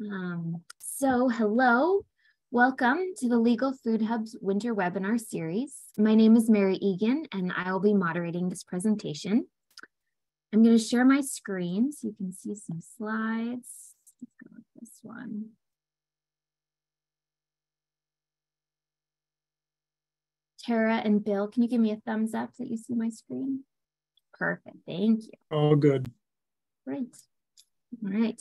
Um, so hello, welcome to the Legal Food Hub's winter webinar series. My name is Mary Egan and I will be moderating this presentation. I'm going to share my screen so you can see some slides. Let's go with this one. Tara and Bill, can you give me a thumbs up that you see my screen? Perfect, thank you. All good. Great. All right.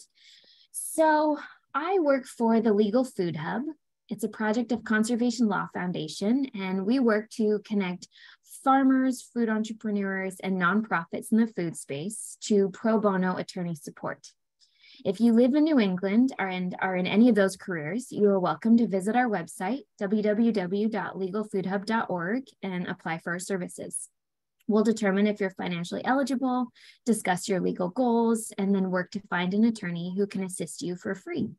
So I work for the Legal Food Hub. It's a project of Conservation Law Foundation, and we work to connect farmers, food entrepreneurs, and nonprofits in the food space to pro bono attorney support. If you live in New England or and are in any of those careers, you are welcome to visit our website, www.legalfoodhub.org, and apply for our services. We'll determine if you're financially eligible, discuss your legal goals, and then work to find an attorney who can assist you for free.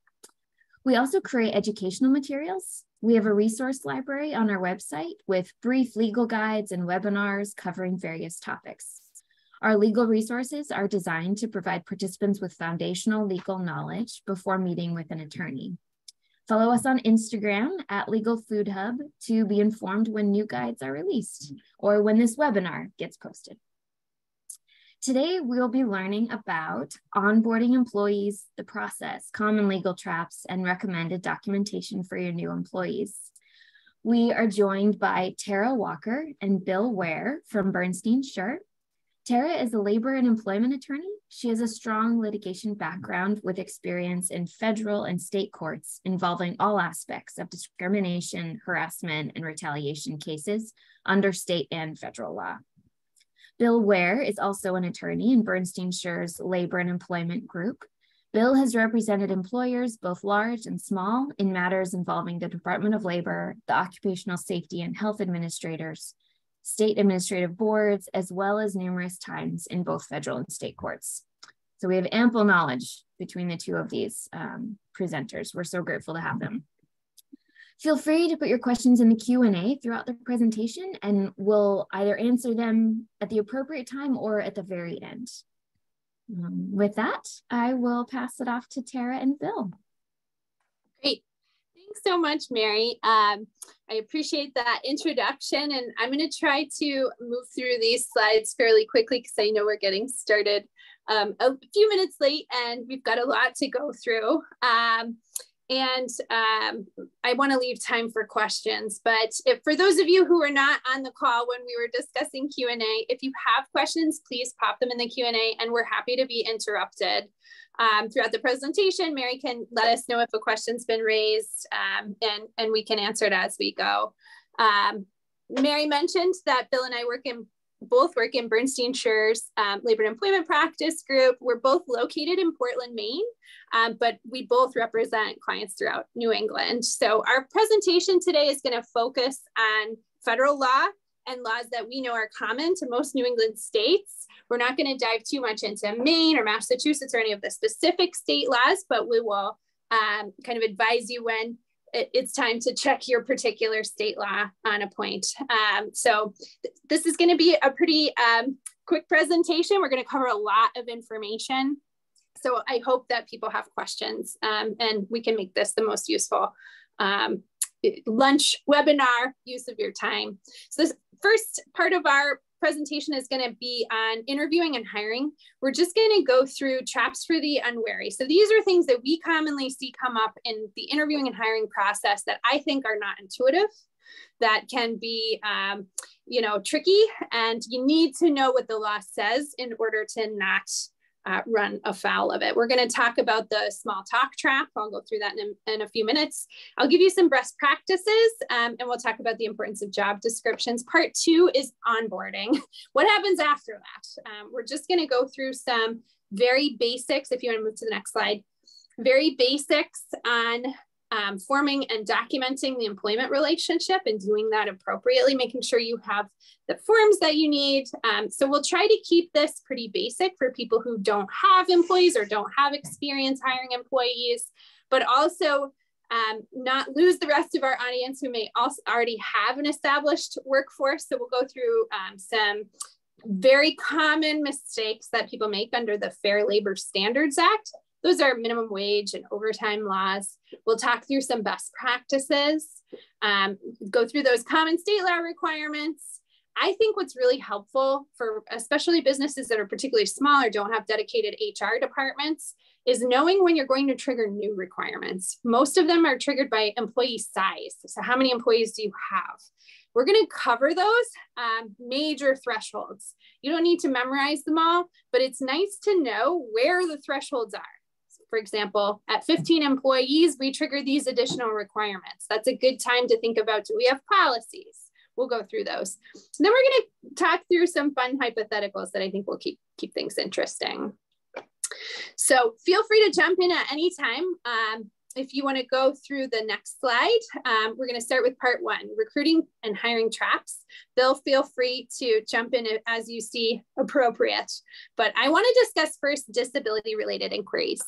We also create educational materials. We have a resource library on our website with brief legal guides and webinars covering various topics. Our legal resources are designed to provide participants with foundational legal knowledge before meeting with an attorney. Follow us on Instagram at Legal Food Hub to be informed when new guides are released or when this webinar gets posted. Today, we'll be learning about onboarding employees, the process, common legal traps, and recommended documentation for your new employees. We are joined by Tara Walker and Bill Ware from Bernstein Shur. Tara is a labor and employment attorney. She has a strong litigation background with experience in federal and state courts involving all aspects of discrimination, harassment, and retaliation cases under state and federal law. Bill Ware is also an attorney in Bernstein Shur's labor and employment group. Bill has represented employers, both large and small, in matters involving the Department of Labor, the Occupational Safety and Health Administrators, state administrative boards, as well as numerous times in both federal and state courts. So we have ample knowledge between the two of these um, presenters. We're so grateful to have them. Feel free to put your questions in the Q&A throughout the presentation and we'll either answer them at the appropriate time or at the very end. Um, with that, I will pass it off to Tara and Bill. Thanks so much, Mary. Um, I appreciate that introduction and I'm going to try to move through these slides fairly quickly because I know we're getting started um, a few minutes late and we've got a lot to go through. Um, and um, I want to leave time for questions. But if, for those of you who were not on the call when we were discussing Q&A, if you have questions, please pop them in the Q&A and we're happy to be interrupted um, throughout the presentation. Mary can let us know if a question's been raised um, and, and we can answer it as we go. Um, Mary mentioned that Bill and I work in both work in Bernstein Shur's um, labor and employment practice group. We're both located in Portland, Maine, um, but we both represent clients throughout New England. So our presentation today is gonna focus on federal law and laws that we know are common to most New England states. We're not going to dive too much into Maine or Massachusetts or any of the specific state laws, but we will um, kind of advise you when it, it's time to check your particular state law on a point. Um, so th this is going to be a pretty um, quick presentation. We're going to cover a lot of information. So I hope that people have questions um, and we can make this the most useful um, lunch webinar use of your time. So this first part of our presentation is going to be on interviewing and hiring. We're just going to go through traps for the unwary. So these are things that we commonly see come up in the interviewing and hiring process that I think are not intuitive, that can be, um, you know, tricky, and you need to know what the law says in order to not uh, run afoul of it. We're going to talk about the small talk trap. I'll go through that in a, in a few minutes. I'll give you some best practices um, and we'll talk about the importance of job descriptions. Part two is onboarding. what happens after that? Um, we're just going to go through some very basics. If you want to move to the next slide, very basics on um, forming and documenting the employment relationship and doing that appropriately, making sure you have the forms that you need. Um, so we'll try to keep this pretty basic for people who don't have employees or don't have experience hiring employees, but also um, not lose the rest of our audience who may also already have an established workforce. So we'll go through um, some very common mistakes that people make under the Fair Labor Standards Act those are minimum wage and overtime laws. We'll talk through some best practices, um, go through those common state law requirements. I think what's really helpful for especially businesses that are particularly small or don't have dedicated HR departments is knowing when you're going to trigger new requirements. Most of them are triggered by employee size. So, how many employees do you have? We're going to cover those um, major thresholds. You don't need to memorize them all, but it's nice to know where the thresholds are. For example, at 15 employees, we trigger these additional requirements. That's a good time to think about do we have policies? We'll go through those. And then we're going to talk through some fun hypotheticals that I think will keep, keep things interesting. So feel free to jump in at any time. Um, if you want to go through the next slide, um, we're going to start with part one, recruiting and hiring traps. Bill, feel free to jump in as you see appropriate. But I want to discuss first disability related inquiries.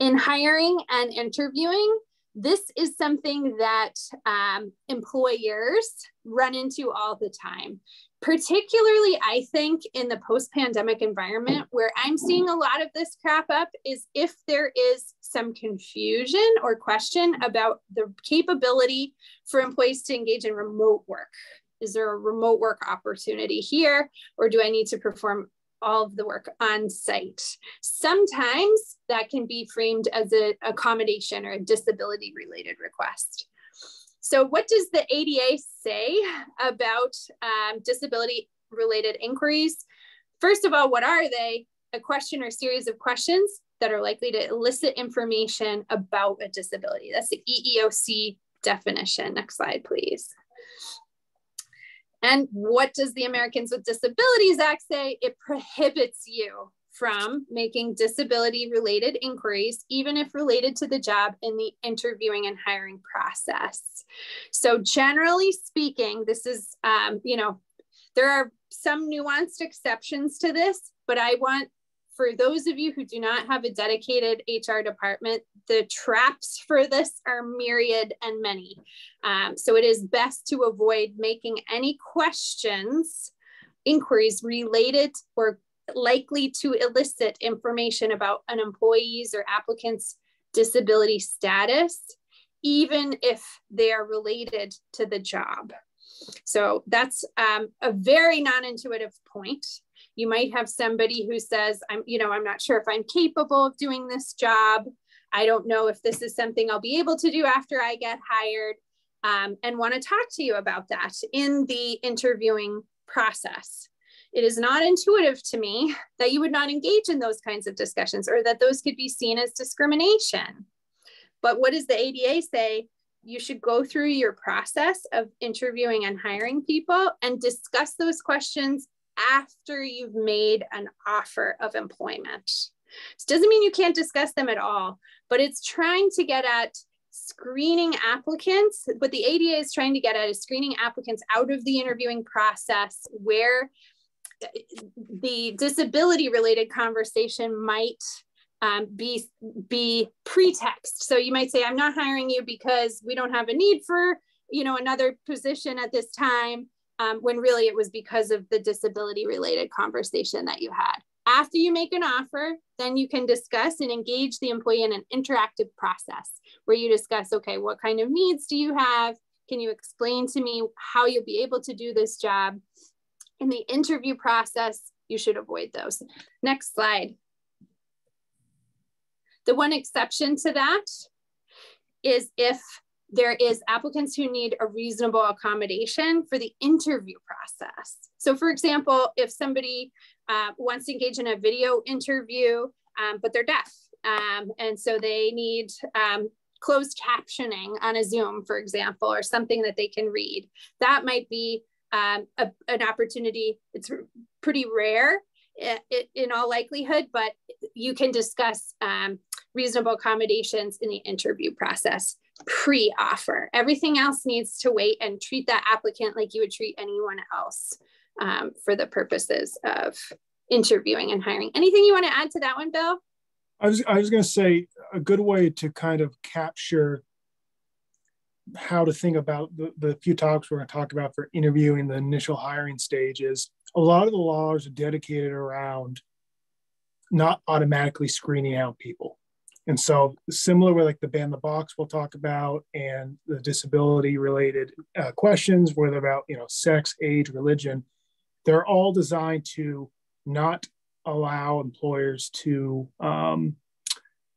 In hiring and interviewing, this is something that um, employers run into all the time. Particularly i think in the post-pandemic environment where i'm seeing a lot of this crop up is if there is some confusion or question about the capability for employees to engage in remote work. Is there a remote work opportunity here or do i need to perform all of the work on site sometimes that can be framed as an accommodation or a disability related request so what does the ADA say about um, disability related inquiries? First of all, what are they? A question or series of questions that are likely to elicit information about a disability. That's the EEOC definition. Next slide, please. And what does the Americans with Disabilities Act say? It prohibits you from making disability related inquiries, even if related to the job in the interviewing and hiring process. So, generally speaking, this is, um, you know, there are some nuanced exceptions to this, but I want for those of you who do not have a dedicated HR department, the traps for this are myriad and many. Um, so it is best to avoid making any questions, inquiries related or likely to elicit information about an employee's or applicant's disability status, even if they are related to the job. So that's um, a very non-intuitive point. You might have somebody who says, I'm, you know, I'm not sure if I'm capable of doing this job. I don't know if this is something I'll be able to do after I get hired um, and want to talk to you about that in the interviewing process it is not intuitive to me that you would not engage in those kinds of discussions or that those could be seen as discrimination. But what does the ADA say? You should go through your process of interviewing and hiring people and discuss those questions after you've made an offer of employment. Doesn't mean you can't discuss them at all, but it's trying to get at screening applicants. What the ADA is trying to get at is screening applicants out of the interviewing process where the disability related conversation might um, be be pretext. So you might say, I'm not hiring you because we don't have a need for you know another position at this time, um, when really it was because of the disability related conversation that you had. After you make an offer, then you can discuss and engage the employee in an interactive process where you discuss, okay, what kind of needs do you have? Can you explain to me how you'll be able to do this job? in the interview process, you should avoid those. Next slide. The one exception to that is if there is applicants who need a reasonable accommodation for the interview process. So for example, if somebody uh, wants to engage in a video interview, um, but they're deaf, um, and so they need um, closed captioning on a Zoom, for example, or something that they can read, that might be um, a, an opportunity. It's pretty rare in, all likelihood, but you can discuss um, reasonable accommodations in the interview process pre-offer. Everything else needs to wait and treat that applicant like you would treat anyone else um, for the purposes of interviewing and hiring. Anything you want to add to that one, Bill? I was, I was going to say a good way to kind of capture how to think about the, the few talks we're going to talk about for interviewing the initial hiring stage is a lot of the laws are dedicated around not automatically screening out people. And so, similar with like the ban the box we'll talk about, and the disability related uh, questions, whether about you know sex, age, religion, they're all designed to not allow employers to um,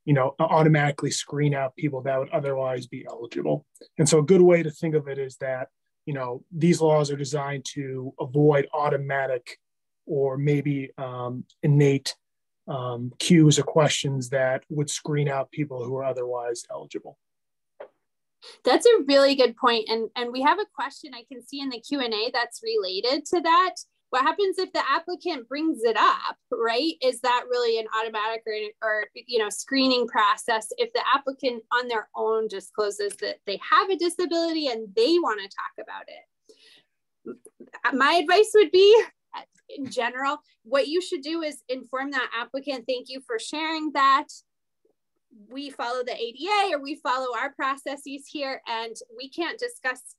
you know automatically screen out people that would otherwise be eligible. And so, a good way to think of it is that you know these laws are designed to avoid automatic or maybe um, innate um, cues or questions that would screen out people who are otherwise eligible. That's a really good point. And, and we have a question I can see in the Q&A that's related to that. What happens if the applicant brings it up, right? Is that really an automatic or, or you know screening process if the applicant on their own discloses that they have a disability and they want to talk about it? My advice would be in general, what you should do is inform that applicant, thank you for sharing that. We follow the ADA or we follow our processes here and we can't discuss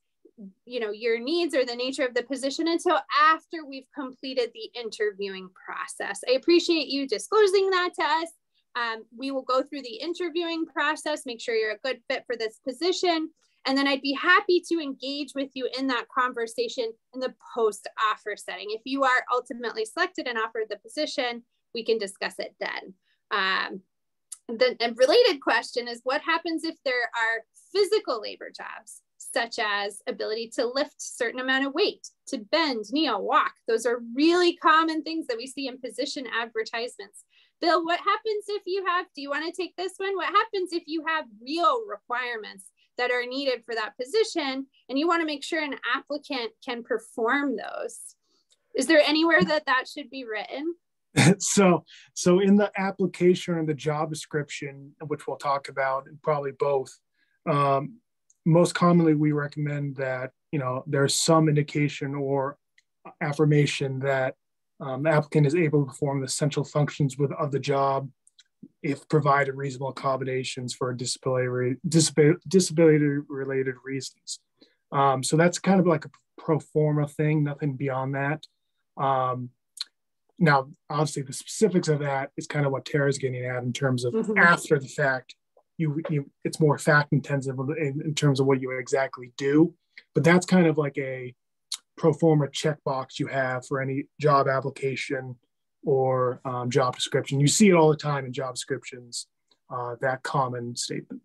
you know your needs or the nature of the position until after we've completed the interviewing process. I appreciate you disclosing that to us. Um, we will go through the interviewing process make sure you're a good fit for this position and then I'd be happy to engage with you in that conversation in the post offer setting. If you are ultimately selected and offered the position, we can discuss it then. Um, the related question is what happens if there are physical labor jobs, such as ability to lift certain amount of weight, to bend, kneel, walk. Those are really common things that we see in position advertisements. Bill, what happens if you have, do you want to take this one? What happens if you have real requirements that are needed for that position and you want to make sure an applicant can perform those. Is there anywhere that that should be written? So so in the application and the job description which we'll talk about and probably both um, most commonly we recommend that you know there's some indication or affirmation that um, the applicant is able to perform the essential functions with, of the job if provided reasonable accommodations for disability disability, disability related reasons. Um, so that's kind of like a pro forma thing, nothing beyond that. Um, now, obviously, the specifics of that is kind of what Tara's getting at in terms of mm-hmm. after the fact. You, you, it's more fact intensive in, in terms of what you exactly do, but that's kind of like a pro forma checkbox you have for any job application or um, job description. You see it all the time in job descriptions, uh, that common statement.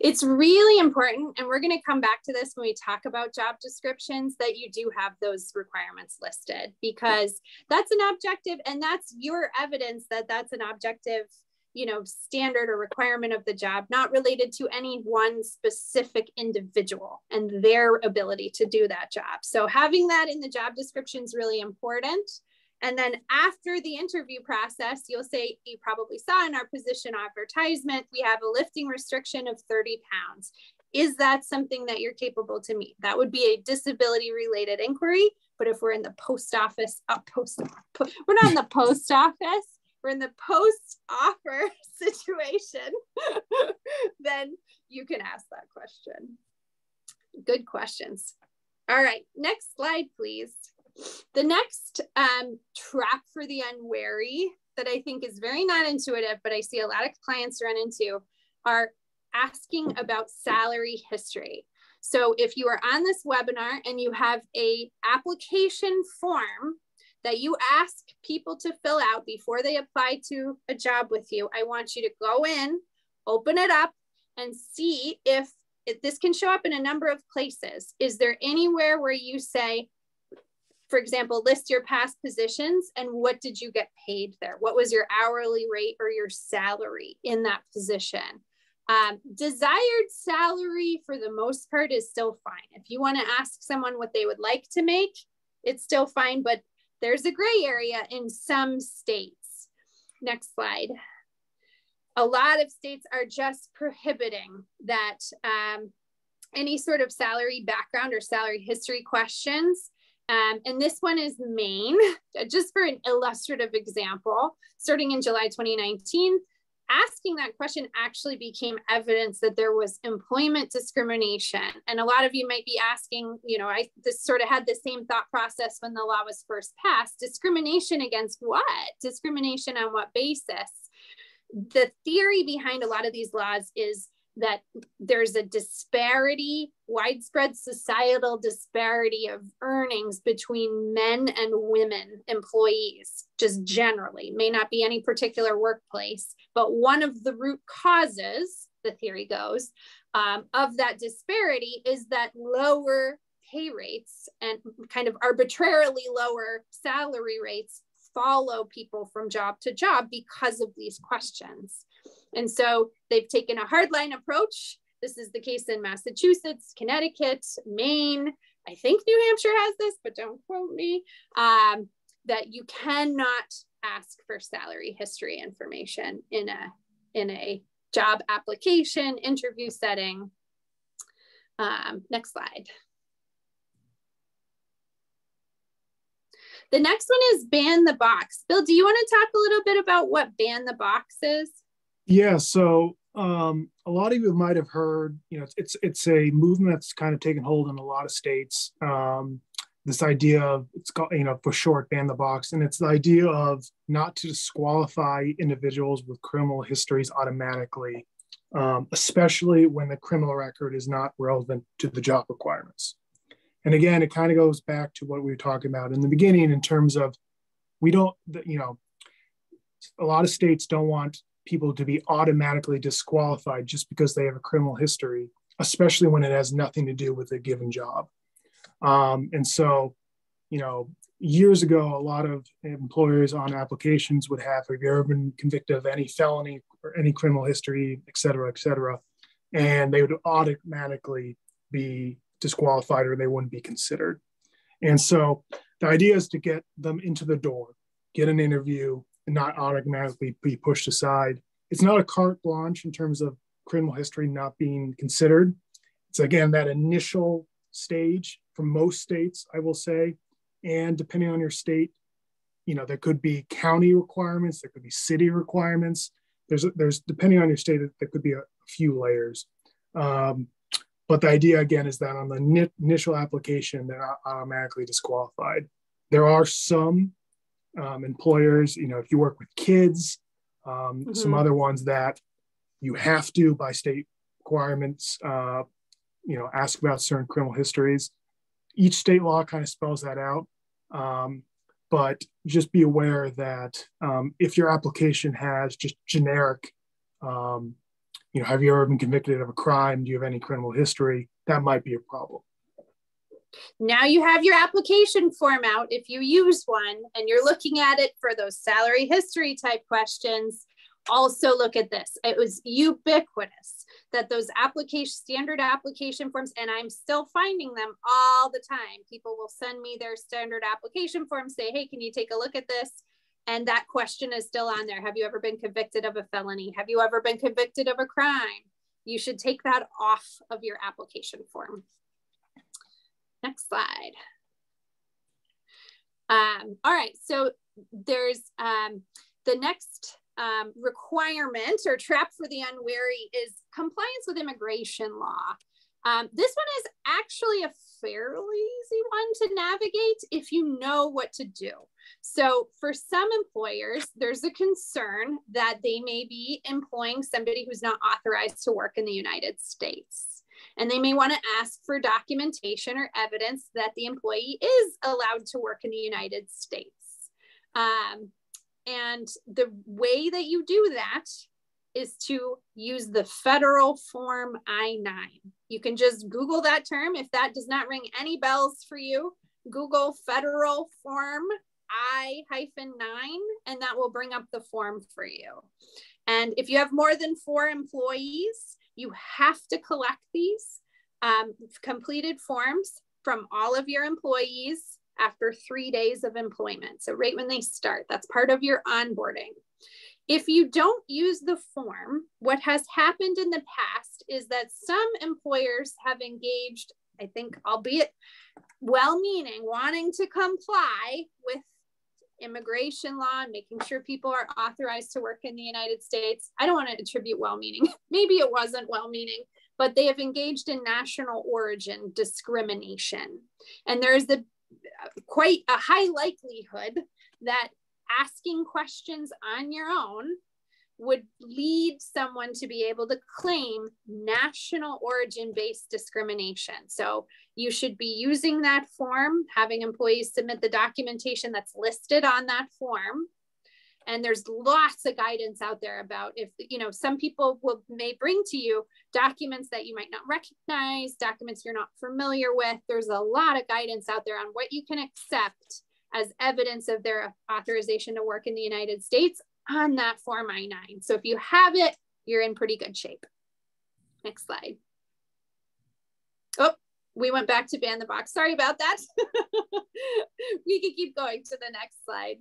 It's really important, and we're going to come back to this when we talk about job descriptions, that you do have those requirements listed because that's an objective and that's your evidence that that's an objective you know standard or requirement of the job not related to any one specific individual and their ability to do that job so having that in the job description is really important and then after the interview process, you'll say, you probably saw in our position advertisement, we have a lifting restriction of 30 pounds. Is that something that you're capable to meet? That would be a disability related inquiry. But if we're in the post office, uh, post, we're not in the post office, we're in the post offer situation, then you can ask that question. Good questions. All right, next slide, please. The next um, trap for the unwary that I think is very non intuitive, but I see a lot of clients run into are asking about salary history. So if you are on this webinar and you have a application form that you ask people to fill out before they apply to a job with you, I want you to go in, open it up and see if, if this can show up in a number of places. Is there anywhere where you say, for example, list your past positions and what did you get paid there? What was your hourly rate or your salary in that position? Um, desired salary for the most part is still fine. If you want to ask someone what they would like to make, it's still fine, but there's a gray area in some states. Next slide. A lot of states are just prohibiting that um, any sort of salary background or salary history questions um, and this one is Maine, just for an illustrative example, starting in July 2019, asking that question actually became evidence that there was employment discrimination. And a lot of you might be asking, you know, I this sort of had the same thought process when the law was first passed. Discrimination against what? Discrimination on what basis? the theory behind a lot of these laws is that there's a disparity, widespread societal disparity of earnings between men and women employees, just generally, may not be any particular workplace, but one of the root causes, the theory goes, um, of that disparity is that lower pay rates and kind of arbitrarily lower salary rates follow people from job to job because of these questions. And so they've taken a hardline approach. This is the case in Massachusetts, Connecticut, Maine. I think New Hampshire has this, but don't quote me. Um, that you cannot ask for salary history information in a in a job application interview setting. Um, next slide. The next one is ban the box. Bill, do you want to talk a little bit about what ban the box is? Yeah, so um, a lot of you might have heard, you know, it's, it's, a movement that's kind of taken hold in a lot of states. Um, this idea of it's called, you know, for short, ban the box, and it's the idea of not to disqualify individuals with criminal histories automatically, um, especially when the criminal record is not relevant to the job requirements. And again, it kind of goes back to what we were talking about in the beginning in terms of we don't, you know, a lot of states don't want people to be automatically disqualified just because they have a criminal history, especially when it has nothing to do with a given job. Um, and so, you know, years ago, a lot of employers on applications would have, have you ever been convicted of any felony or any criminal history, et cetera, et cetera. And they would automatically be disqualified or they wouldn't be considered. And so the idea is to get them into the door, get an interview, not automatically be pushed aside. It's not a carte blanche in terms of criminal history not being considered. It's again that initial stage for most states, I will say. And depending on your state, you know, there could be county requirements, there could be city requirements. There's, there's depending on your state, there could be a, a few layers. Um, but the idea again is that on the initial application, they're not automatically disqualified. There are some um, employers, you know, if you work with kids, um, mm-hmm. some other ones that you have to by state requirements, uh, you know, ask about certain criminal histories. Each state law kind of spells that out. Um, but just be aware that um, if your application has just generic um, you know, have you ever been convicted of a crime? Do you have any criminal history? That might be a problem. Now you have your application form out if you use one and you're looking at it for those salary history type questions. Also, look at this. It was ubiquitous that those application standard application forms, and I'm still finding them all the time. People will send me their standard application form, say, Hey, can you take a look at this? and that question is still on there. Have you ever been convicted of a felony? Have you ever been convicted of a crime? You should take that off of your application form. Next slide. Um, all right, so there's um, the next um, requirement or trap for the unwary is compliance with immigration law. Um, this one is actually a fairly easy one to navigate if you know what to do. So, for some employers, there's a concern that they may be employing somebody who's not authorized to work in the United States. And they may want to ask for documentation or evidence that the employee is allowed to work in the United States. Um, and the way that you do that is to use the federal form I 9. You can just Google that term. If that does not ring any bells for you, Google federal form I hyphen 9, and that will bring up the form for you. And if you have more than four employees, you have to collect these um, completed forms from all of your employees after three days of employment. So, right when they start, that's part of your onboarding. If you don't use the form, what has happened in the past is that some employers have engaged, I think, albeit well meaning, wanting to comply with immigration law and making sure people are authorized to work in the United States. I don't want to attribute well meaning. Maybe it wasn't well meaning, but they have engaged in national origin discrimination. And there's a quite a high likelihood that asking questions on your own would lead someone to be able to claim national origin based discrimination. So you should be using that form, having employees submit the documentation that's listed on that form. And there's lots of guidance out there about if, you know, some people will may bring to you documents that you might not recognize, documents you're not familiar with. There's a lot of guidance out there on what you can accept as evidence of their authorization to work in the United States on that Form I-9. So if you have it, you're in pretty good shape. Next slide. Oh, we went back to ban the box. Sorry about that. we could keep going to the next slide.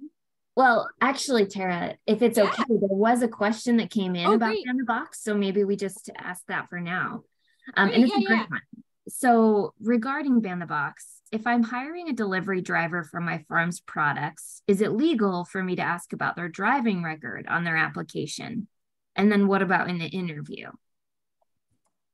Well, actually, Tara, if it's yeah. okay, there was a question that came in oh, about great. ban the box. So maybe we just ask that for now. Um, great, and it's yeah, a great yeah. one. So regarding ban the box, if I'm hiring a delivery driver for my farm's products, is it legal for me to ask about their driving record on their application? And then what about in the interview?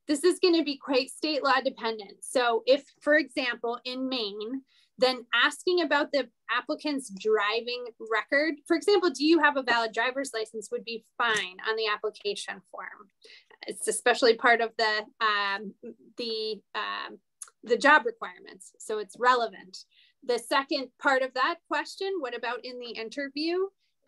This is going to be quite state law dependent. So, if, for example, in Maine, then asking about the applicant's driving record, for example, do you have a valid driver's license would be fine on the application form. It's especially part of the um, the um, the job requirements. So it's relevant. The second part of that question, what about in the interview?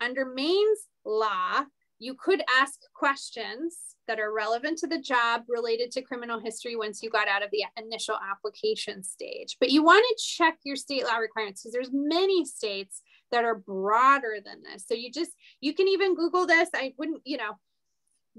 Under Maine's law, you could ask questions that are relevant to the job related to criminal history once you got out of the initial application stage. But you want to check your state law requirements because there's many states that are broader than this. So you just, you can even Google this. I wouldn't, you know,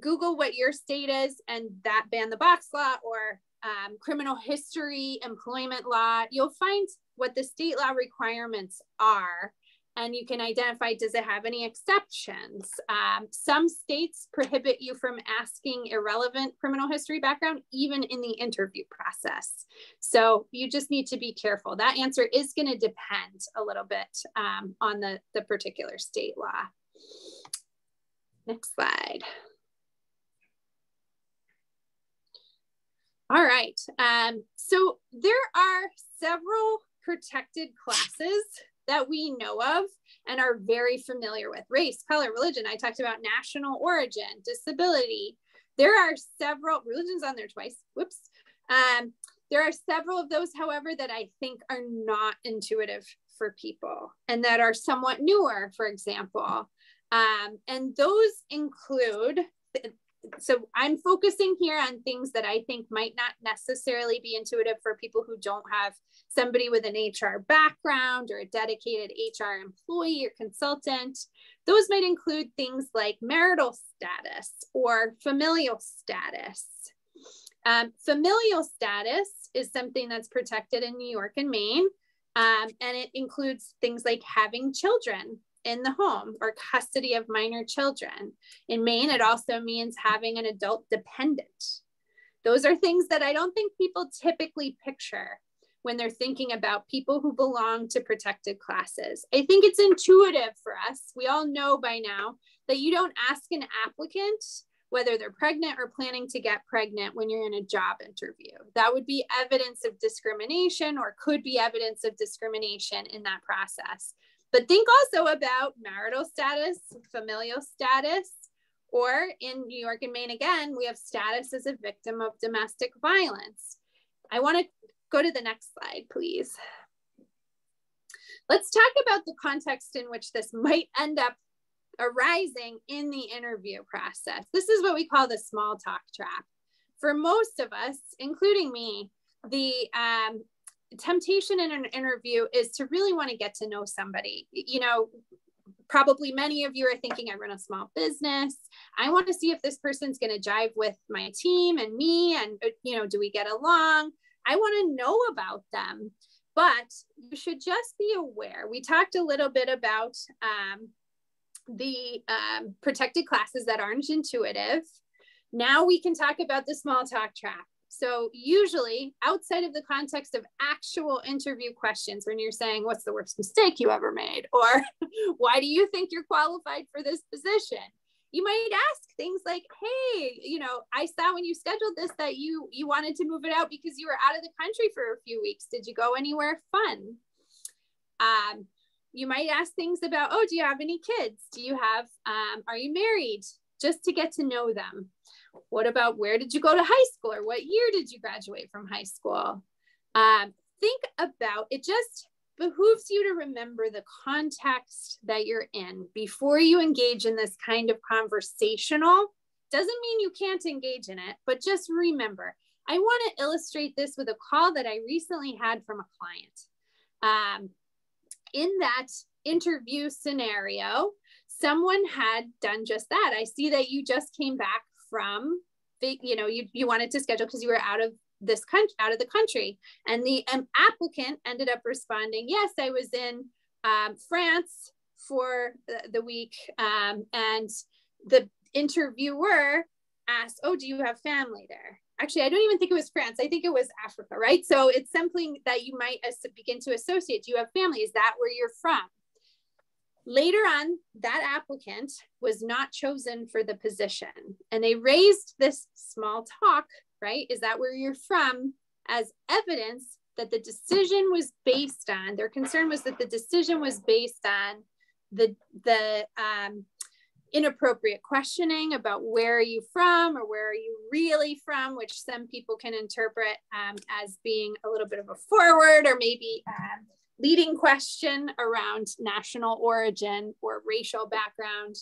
Google what your state is and that ban the box law or um, criminal history, employment law, you'll find what the state law requirements are and you can identify does it have any exceptions? Um, some states prohibit you from asking irrelevant criminal history background even in the interview process. So you just need to be careful. That answer is going to depend a little bit um, on the, the particular state law. Next slide All right. Um, so there are several protected classes that we know of and are very familiar with race, color, religion. I talked about national origin, disability. There are several religions on there twice. Whoops. Um, there are several of those, however, that I think are not intuitive for people and that are somewhat newer, for example. Um, and those include so I'm focusing here on things that I think might not necessarily be intuitive for people who don't have somebody with an HR background or a dedicated HR employee or consultant. Those might include things like marital status or familial status. Um, familial status is something that's protected in New York and Maine, um, and it includes things like having children in the home or custody of minor children. In Maine, it also means having an adult dependent. Those are things that I don't think people typically picture when they're thinking about people who belong to protected classes. I think it's intuitive for us. We all know by now that you don't ask an applicant whether they're pregnant or planning to get pregnant when you're in a job interview. That would be evidence of discrimination or could be evidence of discrimination in that process. But think also about marital status, familial status, or in New York and Maine, again, we have status as a victim of domestic violence. I want to go to the next slide, please. Let's talk about the context in which this might end up arising in the interview process. This is what we call the small talk trap. For most of us, including me, the um, temptation in an interview is to really want to get to know somebody. You know, probably many of you are thinking, I run a small business. I want to see if this person's going to jive with my team and me. And, uh, you know, do we get along? I want to know about them. But you should just be aware. We talked a little bit about um, the um, protected classes that aren't intuitive. Now we can talk about the small talk trap. So, usually outside of the context of actual interview questions, when you're saying, What's the worst mistake you ever made? Or why do you think you're qualified for this position? You might ask things like, Hey, you know, I saw when you scheduled this that you you wanted to move it out because you were out of the country for a few weeks. Did you go anywhere fun? Um, you might ask things about, Oh, do you have any kids? Do you have, um, are you married? just to get to know them. What about where did you go to high school or what year did you graduate from high school? Um, think about it, just behooves you to remember the context that you're in before you engage in this kind of conversational. Doesn't mean you can't engage in it, but just remember. I want to illustrate this with a call that I recently had from a client. Um, in that interview scenario, someone had done just that. I see that you just came back from, you know, you, you wanted to schedule because you were out of this country, out of the country. And the um, applicant ended up responding, yes, I was in um, France for the, week. Um, and the interviewer asked, oh, do you have family there? Actually, I don't even think it was France. I think it was Africa, right? So it's something that you might begin to associate. Do you have family? Is that where you're from? Later on, that applicant was not chosen for the position. And they raised this small talk, right? Is that where you're from? As evidence that the decision was based on, their concern was that the decision was based on the, the um, inappropriate questioning about where are you from or where are you really from, which some people can interpret um, as being a little bit of a forward or maybe um, leading question around national origin or racial background.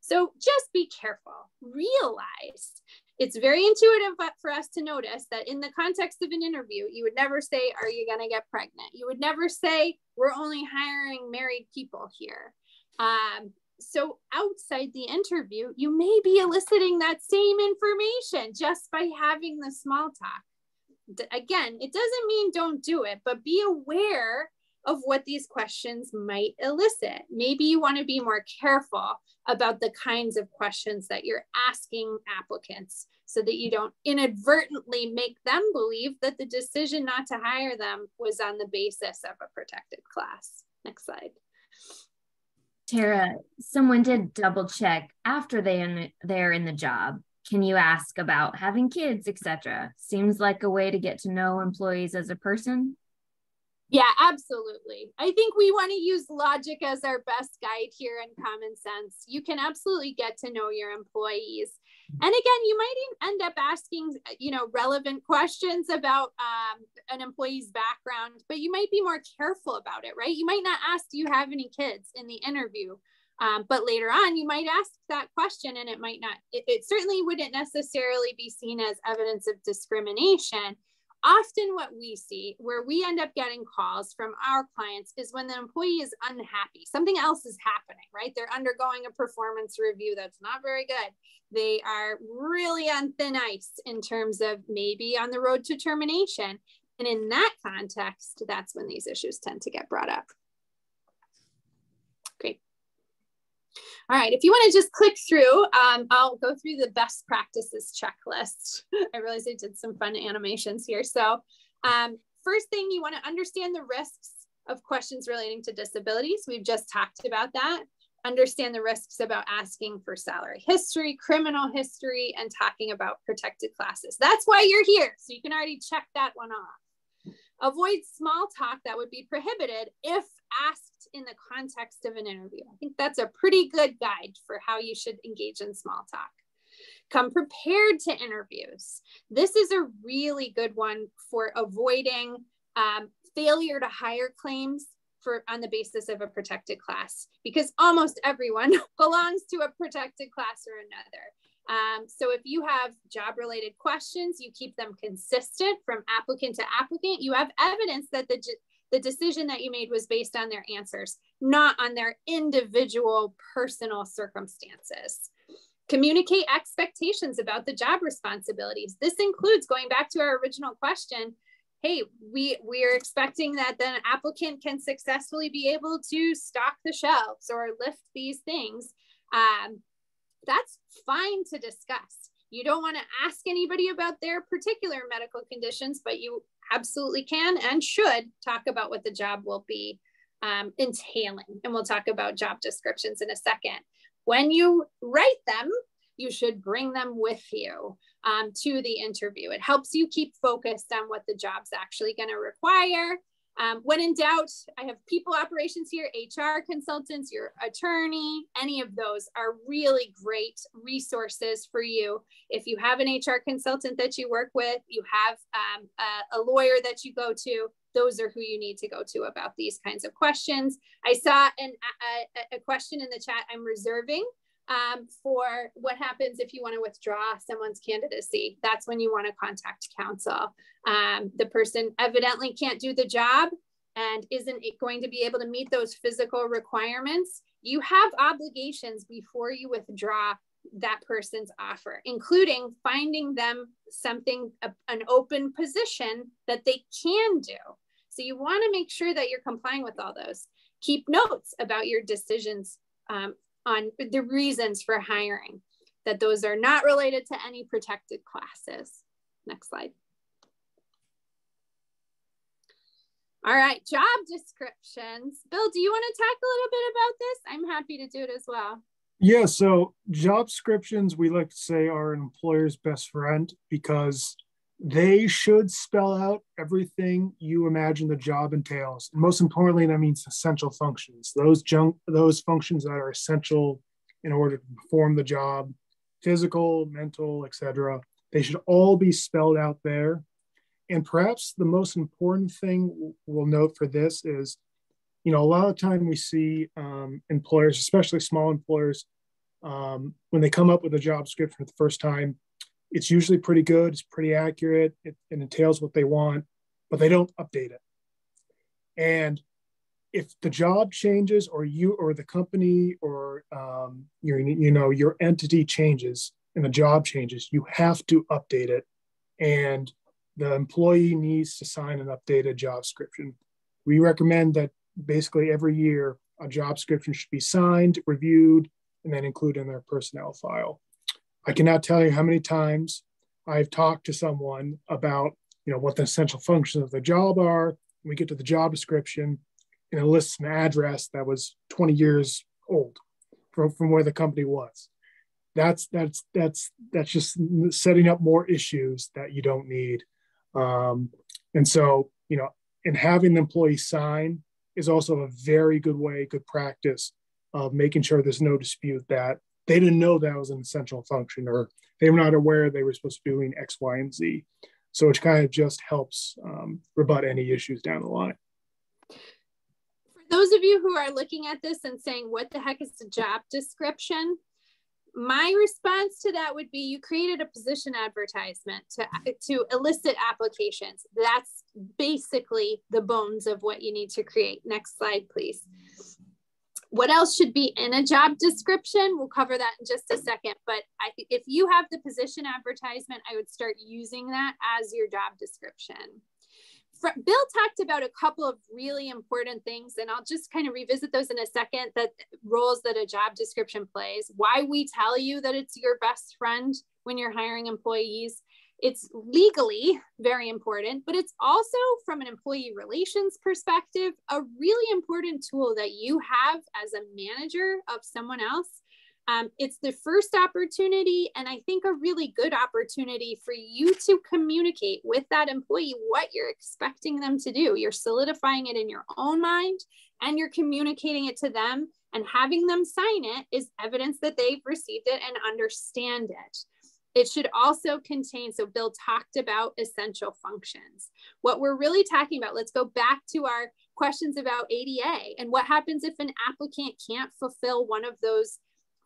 So just be careful. Realize it's very intuitive for us to notice that in the context of an interview, you would never say, Are you going to get pregnant? You would never say, We're only hiring married people here. Um, so outside the interview, you may be eliciting that same information just by having the small talk. Again, it doesn't mean don't do it, but be aware of what these questions might elicit. Maybe you want to be more careful about the kinds of questions that you're asking applicants so that you don't inadvertently make them believe that the decision not to hire them was on the basis of a protected class. Next slide. Tara, someone did double check after they in, they're in the job. Can you ask about having kids, etc.? Seems like a way to get to know employees as a person. Yeah, absolutely. I think we want to use logic as our best guide here and common sense. You can absolutely get to know your employees. And again, you might end up asking, you know, relevant questions about um, an employee's background, but you might be more careful about it, right? You might not ask, do you have any kids in the interview? Um, but later on, you might ask that question and it might not, it, it certainly wouldn't necessarily be seen as evidence of discrimination often what we see where we end up getting calls from our clients is when the employee is unhappy. Something else is happening right? They're undergoing a performance review that's not very good. They are really on thin ice in terms of maybe on the road to termination. And in that context that's when these issues tend to get brought up All right, if you want to just click through, um, I'll go through the best practices checklist. I realized I did some fun animations here. So um, first thing, you want to understand the risks of questions relating to disabilities. We've just talked about that. Understand the risks about asking for salary history, criminal history, and talking about protected classes. That's why you're here. So you can already check that one off. Avoid small talk that would be prohibited if asked in the context of an interview. I think that's a pretty good guide for how you should engage in small talk. Come prepared to interviews. This is a really good one for avoiding um, failure to hire claims for on the basis of a protected class because almost everyone belongs to a protected class or another. Um, so if you have job related questions, you keep them consistent from applicant to applicant, you have evidence that the the decision that you made was based on their answers, not on their individual personal circumstances. Communicate expectations about the job responsibilities. This includes going back to our original question. Hey, we, we are expecting that the applicant can successfully be able to stock the shelves or lift these things. Um, that's fine to discuss. You don't want to ask anybody about their particular medical conditions, but you absolutely can and should talk about what the job will be um, entailing. And we'll talk about job descriptions in a second. When you write them, you should bring them with you um, to the interview. It helps you keep focused on what the job's actually going to require. Um, when in doubt, I have people operations here, HR consultants, your attorney, any of those are really great resources for you. If you have an HR consultant that you work with, you have um, a, a lawyer that you go to, those are who you need to go to about these kinds of questions. I saw an, a, a question in the chat I'm reserving um, for what happens if you want to withdraw someone's candidacy. That's when you want to contact counsel. Um, the person evidently can't do the job and isn't going to be able to meet those physical requirements. You have obligations before you withdraw that person's offer, including finding them something, a, an open position that they can do. So you want to make sure that you're complying with all those. Keep notes about your decisions um, on the reasons for hiring, that those are not related to any protected classes. Next slide. All right, job descriptions. Bill, do you want to talk a little bit about this? I'm happy to do it as well. Yeah, so job descriptions, we like to say, are an employer's best friend because they should spell out everything you imagine the job entails. And most importantly, that means essential functions. Those junk, those functions that are essential in order to perform the job, physical, mental, etc. They should all be spelled out there. And perhaps the most important thing we'll note for this is, you know, a lot of time we see um, employers, especially small employers, um, when they come up with a job script for the first time, it's usually pretty good. It's pretty accurate. It, it entails what they want, but they don't update it. And if the job changes, or you, or the company, or um, your, you know, your entity changes, and the job changes, you have to update it. And the employee needs to sign an updated job description. We recommend that basically every year a job description should be signed, reviewed, and then included in their personnel file. I cannot tell you how many times I've talked to someone about, you know, what the essential functions of the job are. We get to the job description and it lists an address that was 20 years old from, from where the company was. That's that's that's that's just setting up more issues that you don't need. Um, and so, you know, and having the employee sign is also a very good way, good practice of making sure there's no dispute that they didn't know that was an essential function or they were not aware they were supposed to be doing X, Y, and Z. So it kind of just helps um, rebut any issues down the line. For those of you who are looking at this and saying, what the heck is the job description? My response to that would be you created a position advertisement to, to elicit applications. That's basically the bones of what you need to create. Next slide, please. What else should be in a job description? We'll cover that in just a second. But I think if you have the position advertisement, I would start using that as your job description. Bill talked about a couple of really important things, and I'll just kind of revisit those in a second. That roles that a job description plays, why we tell you that it's your best friend when you're hiring employees, it's legally very important, but it's also from an employee relations perspective, a really important tool that you have as a manager of someone else. Um, it's the first opportunity, and I think a really good opportunity for you to communicate with that employee what you're expecting them to do. You're solidifying it in your own mind and you're communicating it to them, and having them sign it is evidence that they've received it and understand it. It should also contain, so Bill talked about essential functions. What we're really talking about, let's go back to our questions about ADA and what happens if an applicant can't fulfill one of those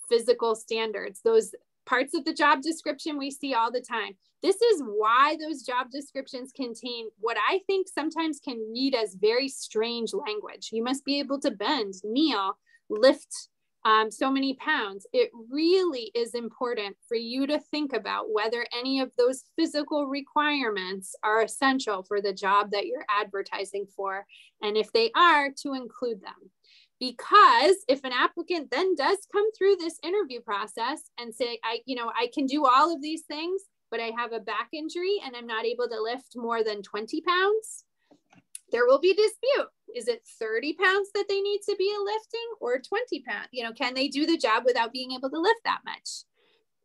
physical standards, those parts of the job description we see all the time. This is why those job descriptions contain what I think sometimes can read as very strange language. You must be able to bend, kneel, lift um, so many pounds, it really is important for you to think about whether any of those physical requirements are essential for the job that you're advertising for. And if they are, to include them. Because if an applicant then does come through this interview process and say, I, you know, I can do all of these things, but I have a back injury and I'm not able to lift more than 20 pounds, there will be dispute is it 30 pounds that they need to be a lifting or 20 pounds? You know, can they do the job without being able to lift that much?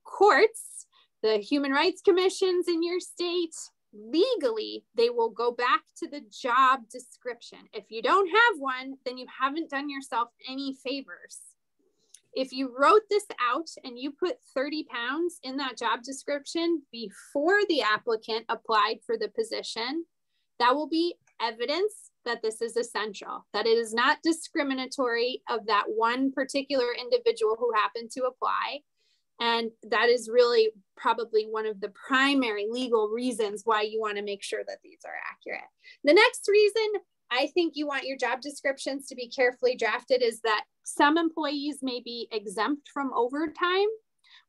Courts, the human rights commissions in your state, legally they will go back to the job description. If you don't have one, then you haven't done yourself any favors. If you wrote this out and you put 30 pounds in that job description before the applicant applied for the position, that will be evidence that this is essential, that it is not discriminatory of that one particular individual who happened to apply. And that is really probably one of the primary legal reasons why you want to make sure that these are accurate. The next reason I think you want your job descriptions to be carefully drafted is that some employees may be exempt from overtime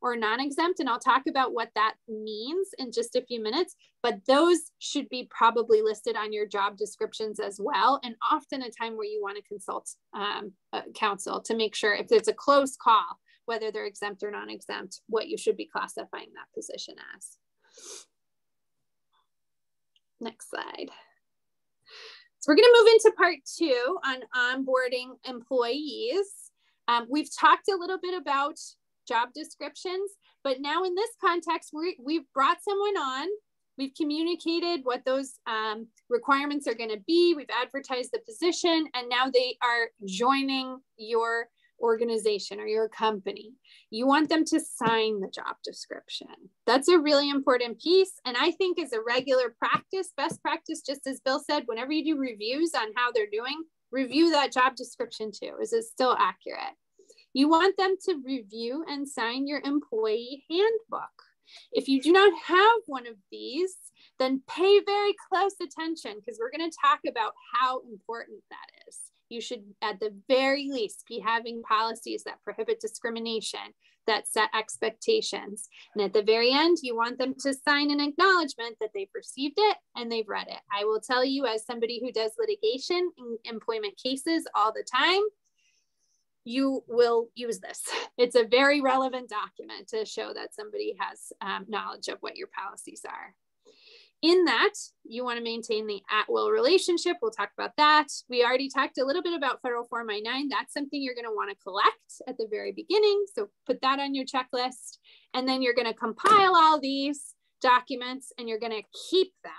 or non-exempt and I'll talk about what that means in just a few minutes but those should be probably listed on your job descriptions as well and often a time where you want to consult um, counsel to make sure if it's a close call whether they're exempt or non-exempt what you should be classifying that position as. Next slide. So we're going to move into part two on onboarding employees. Um, we've talked a little bit about job descriptions. But now in this context, we we've brought someone on, we've communicated what those um, requirements are going to be, we've advertised the position, and now they are joining your organization or your company. You want them to sign the job description. That's a really important piece. And I think as a regular practice, best practice, just as Bill said, whenever you do reviews on how they're doing, review that job description too. Is it still accurate? You want them to review and sign your employee handbook. If you do not have one of these, then pay very close attention because we're going to talk about how important that is. You should, at the very least, be having policies that prohibit discrimination, that set expectations. And at the very end, you want them to sign an acknowledgement that they've received it and they've read it. I will tell you, as somebody who does litigation in employment cases all the time, you will use this. It's a very relevant document to show that somebody has um, knowledge of what your policies are. In that, you want to maintain the at will relationship. We'll talk about that. We already talked a little bit about Federal Form I 9. That's something you're going to want to collect at the very beginning. So put that on your checklist. And then you're going to compile all these documents and you're going to keep them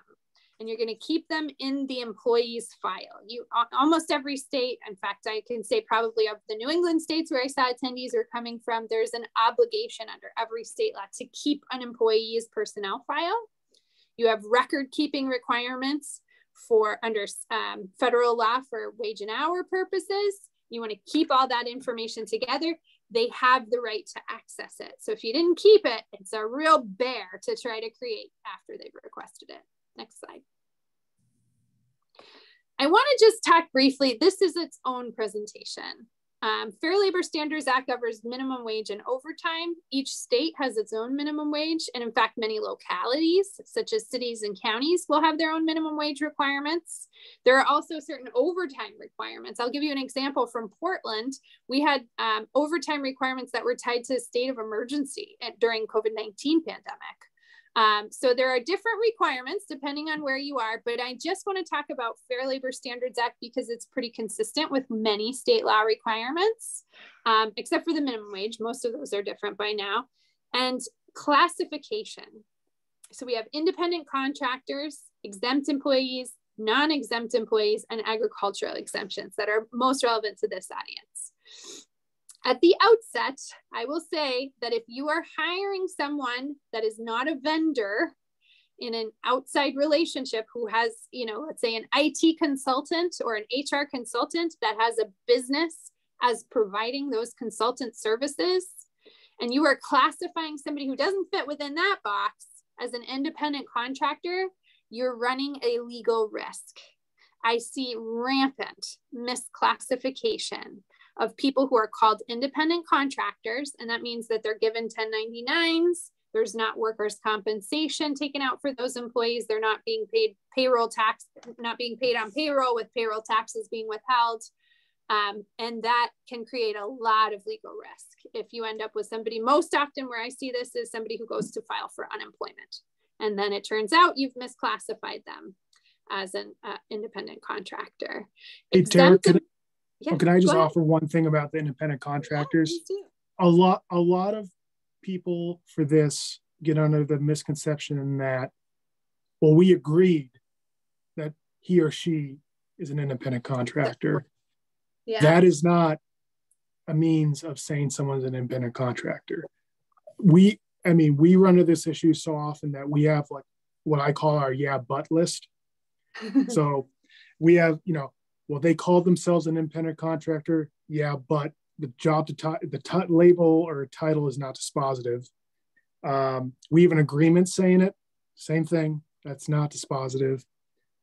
and you're going to keep them in the employee's file. You almost every state, in fact, I can say probably of the New England states where I saw attendees are coming from, there's an obligation under every state law to keep an employee's personnel file. You have record keeping requirements for under um, federal law for wage and hour purposes. You want to keep all that information together. They have the right to access it. So if you didn't keep it, it's a real bear to try to create after they've requested it. Next slide. I want to just talk briefly, this is its own presentation. Um, Fair Labor Standards Act covers minimum wage and overtime. Each state has its own minimum wage. And in fact, many localities, such as cities and counties, will have their own minimum wage requirements. There are also certain overtime requirements. I'll give you an example from Portland. We had um, overtime requirements that were tied to a state of emergency during COVID-19 pandemic. Um, so there are different requirements depending on where you are, but I just want to talk about Fair Labor Standards Act because it's pretty consistent with many state law requirements, um, except for the minimum wage. Most of those are different by now. And classification. So we have independent contractors, exempt employees, non-exempt employees, and agricultural exemptions that are most relevant to this audience. At the outset, I will say that if you are hiring someone that is not a vendor in an outside relationship who has, you know, let's say an IT consultant or an HR consultant that has a business as providing those consultant services, and you are classifying somebody who doesn't fit within that box as an independent contractor, you're running a legal risk. I see rampant misclassification of people who are called independent contractors. And that means that they're given 1099s. There's not workers' compensation taken out for those employees. They're not being paid payroll tax, not being paid on payroll with payroll taxes being withheld. Um, and that can create a lot of legal risk. If you end up with somebody, most often where I see this is somebody who goes to file for unemployment. And then it turns out you've misclassified them as an uh, independent contractor. Hey, Tara, yeah, can I just offer one thing about the independent contractors? Yeah, a lot, a lot of people for this get under the misconception that well, we agreed that he or she is an independent contractor. Yeah. That is not a means of saying someone's an independent contractor. We, I mean, we run into this issue so often that we have like what I call our yeah, but list. so we have, you know, well, they call themselves an independent contractor. Yeah, but the job to t- the t- label or title is not dispositive. Um, we have an agreement saying it. Same thing. That's not dispositive.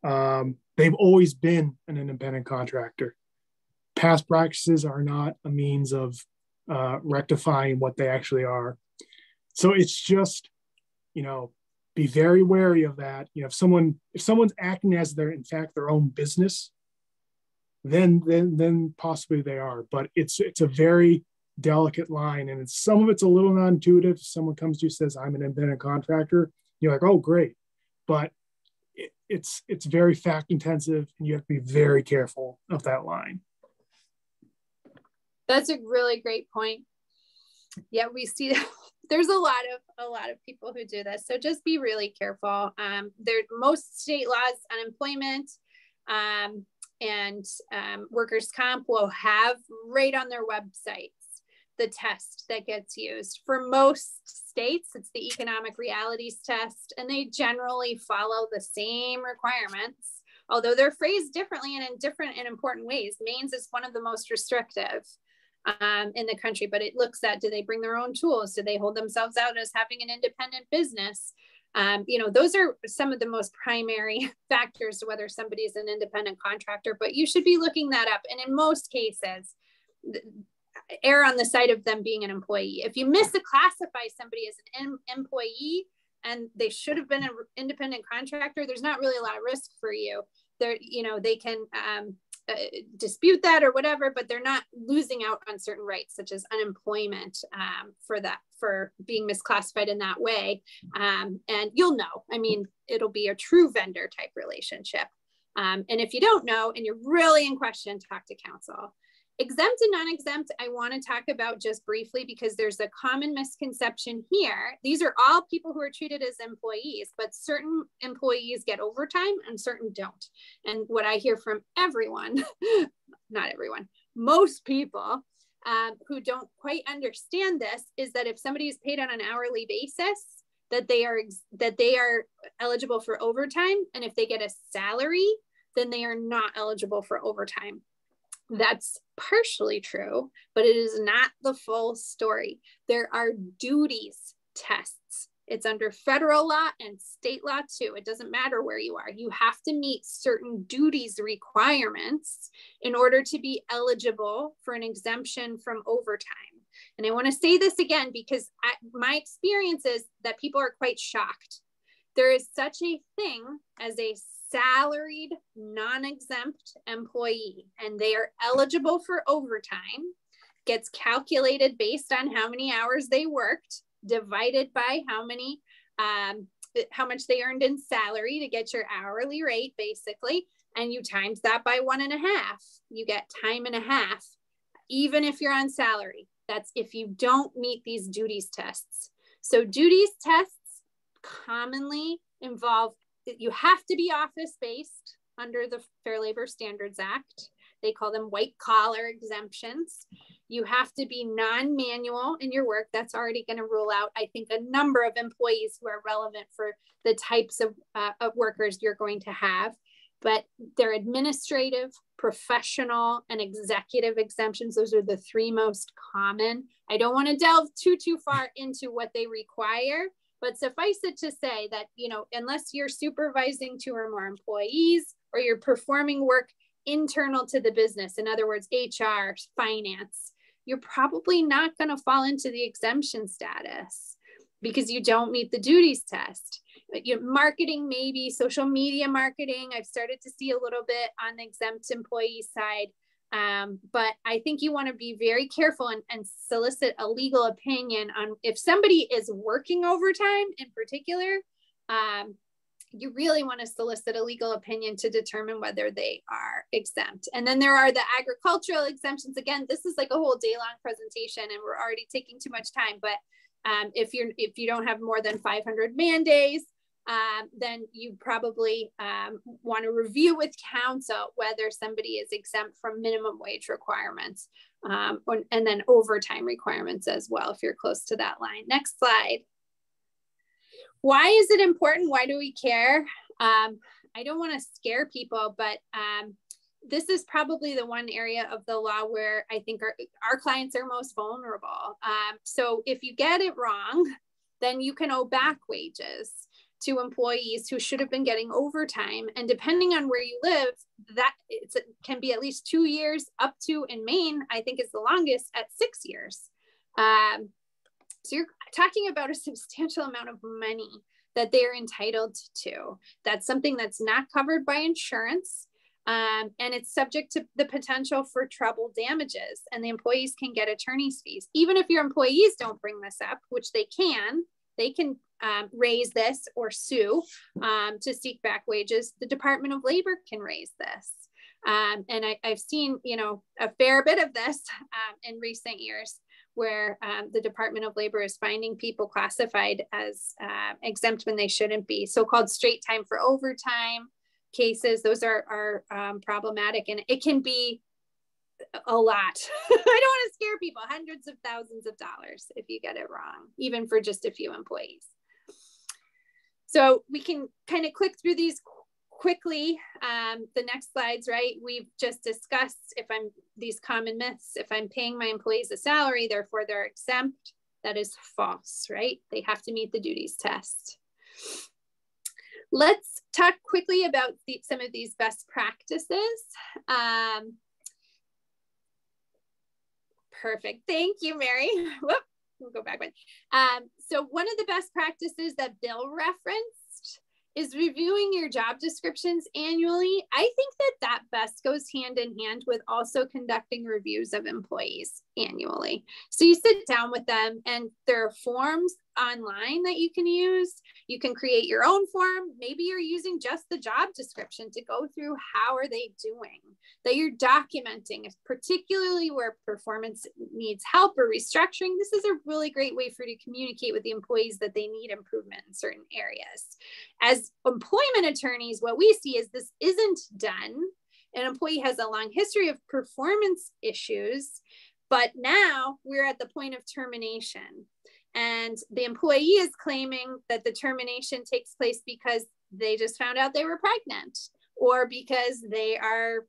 Um, they've always been an independent contractor. Past practices are not a means of uh, rectifying what they actually are. So it's just, you know, be very wary of that. You know, if someone if someone's acting as their in fact their own business, then then then possibly they are. But it's it's a very delicate line, and it's some of it's a little non-intuitive. Someone comes to you says, "I'm an independent contractor," you're like, "Oh, great," but it, it's it's very fact intensive, and you have to be very careful of that line. That's a really great point. Yeah, we see there's a lot of a lot of people who do this, so just be really careful. Um, there most state laws, unemployment. Um, and um, workers comp will have right on their websites the test that gets used. For most states it's the economic realities test and they generally follow the same requirements although they're phrased differently and in different and important ways. Maine's is one of the most restrictive um, in the country but it looks at do they bring their own tools? Do they hold themselves out as having an independent business um, you know, those are some of the most primary factors to whether somebody is an independent contractor, but you should be looking that up. And in most cases, err on the side of them being an employee. If you misclassify somebody as an employee and they should have been an independent contractor, there's not really a lot of risk for you. There, you know, they can um, uh, dispute that or whatever, but they're not losing out on certain rights, such as unemployment um, for that for being misclassified in that way. Um, and you'll know. I mean, it'll be a true vendor type relationship. Um, and if you don't know and you're really in question, talk to counsel. Exempt and non-exempt, I want to talk about just briefly because there's a common misconception here. These are all people who are treated as employees, but certain employees get overtime and certain don't. And what I hear from everyone, not everyone, most people um, who don't quite understand this is that if somebody is paid on an hourly basis, that they are that they are eligible for overtime, and if they get a salary, then they are not eligible for overtime. That's partially true, but it is not the full story. There are duties tests. It's under federal law and state law too. It doesn't matter where you are. You have to meet certain duties requirements in order to be eligible for an exemption from overtime. And I want to say this again because I, my experience is that people are quite shocked. There is such a thing as a salaried, non exempt employee and they are eligible for overtime, gets calculated based on how many hours they worked, divided by how many. Um, how much they earned in salary to get your hourly rate basically and you times that by one and a half you get time and a half even if you're on salary that's if you don't meet these duties tests so duties tests commonly involve you have to be office based under the Fair Labor Standards Act. They call them white collar exemptions. You have to be non manual in your work. That's already going to rule out, I think, a number of employees who are relevant for the types of, uh, of workers you're going to have. But they're administrative, professional, and executive exemptions. Those are the three most common. I don't want to delve too, too far into what they require but suffice it to say that, you know, unless you're supervising two or more employees or you're performing work internal to the business, in other words, HR, finance, you're probably not going to fall into the exemption status because you don't meet the duties test. You know, marketing, maybe social media marketing. I've started to see a little bit on the exempt employee side. Um, but I think you want to be very careful and, and, solicit a legal opinion on if somebody is working overtime in particular. Um, you really want to solicit a legal opinion to determine whether they are exempt. And then there are the agricultural exemptions. Again, this is like a whole day long presentation and we're already taking too much time. But um, if you're if you don't have more than 500 man days, um, then you probably um, want to review with counsel whether somebody is exempt from minimum wage requirements um, and then overtime requirements as well if you're close to that line. Next slide. Why is it important? Why do we care? Um, I don't want to scare people, but um, this is probably the one area of the law where I think our, our clients are most vulnerable. Um, so if you get it wrong, then you can owe back wages to employees who should have been getting overtime. And depending on where you live, that it can be at least two years up to in Maine, I think is the longest at six years. Um, so you're talking about a substantial amount of money that they're entitled to. That's something that's not covered by insurance. Um, and it's subject to the potential for treble damages and the employees can get attorney's fees even if your employees don't bring this up which they can they can um, raise this or sue um, to seek back wages the department of labor can raise this um, and I, have seen you know a fair bit of this um, in recent years where um, the department of labor is finding people classified as uh, exempt when they shouldn't be so-called straight time for overtime cases, those are, are um, problematic and it can be a lot. I don't want to scare people, hundreds of thousands of dollars if you get it wrong, even for just a few employees. So we can kind of click through these quickly. Um, the next slides, right? We've just discussed if I'm these common myths, if I'm paying my employees a salary, therefore they're exempt. That is false, right? They have to meet the duties test. Let's talk quickly about the, some of these best practices. Um, perfect. Thank you, Mary. Whoop, we'll go back one. Um, so one of the best practices that Bill referenced is reviewing your job descriptions annually. I think that that best goes hand in hand with also conducting reviews of employees annually. So you sit down with them and there are forms online that you can use. You can create your own form. Maybe you're using just the job description to go through how are they doing, that you're documenting, particularly where performance needs help or restructuring. This is a really great way for you to communicate with the employees that they need improvement in certain areas. As employment attorneys, what we see is this isn't done. An employee has a long history of performance issues, but now we're at the point of termination and the employee is claiming that the termination takes place because they just found out they were pregnant or because they are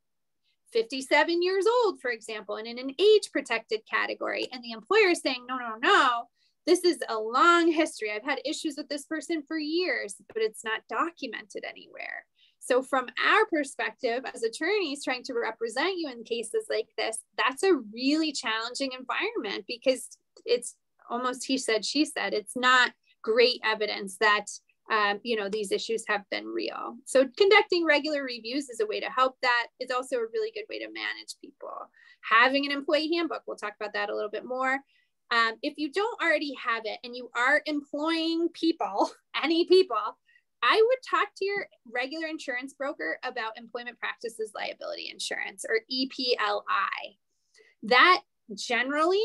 57 years old, for example, and in an age protected category. And the employer is saying, no, no, no, this is a long history. I've had issues with this person for years, but it's not documented anywhere. So, from our perspective as attorneys trying to represent you in cases like this, that's a really challenging environment because it's almost he said, she said, it's not great evidence that um, you know these issues have been real. So conducting regular reviews is a way to help that. It's also a really good way to manage people. Having an employee handbook, we'll talk about that a little bit more. Um, if you don't already have it and you are employing people, any people, I would talk to your regular insurance broker about employment practices liability insurance or EPLI. That generally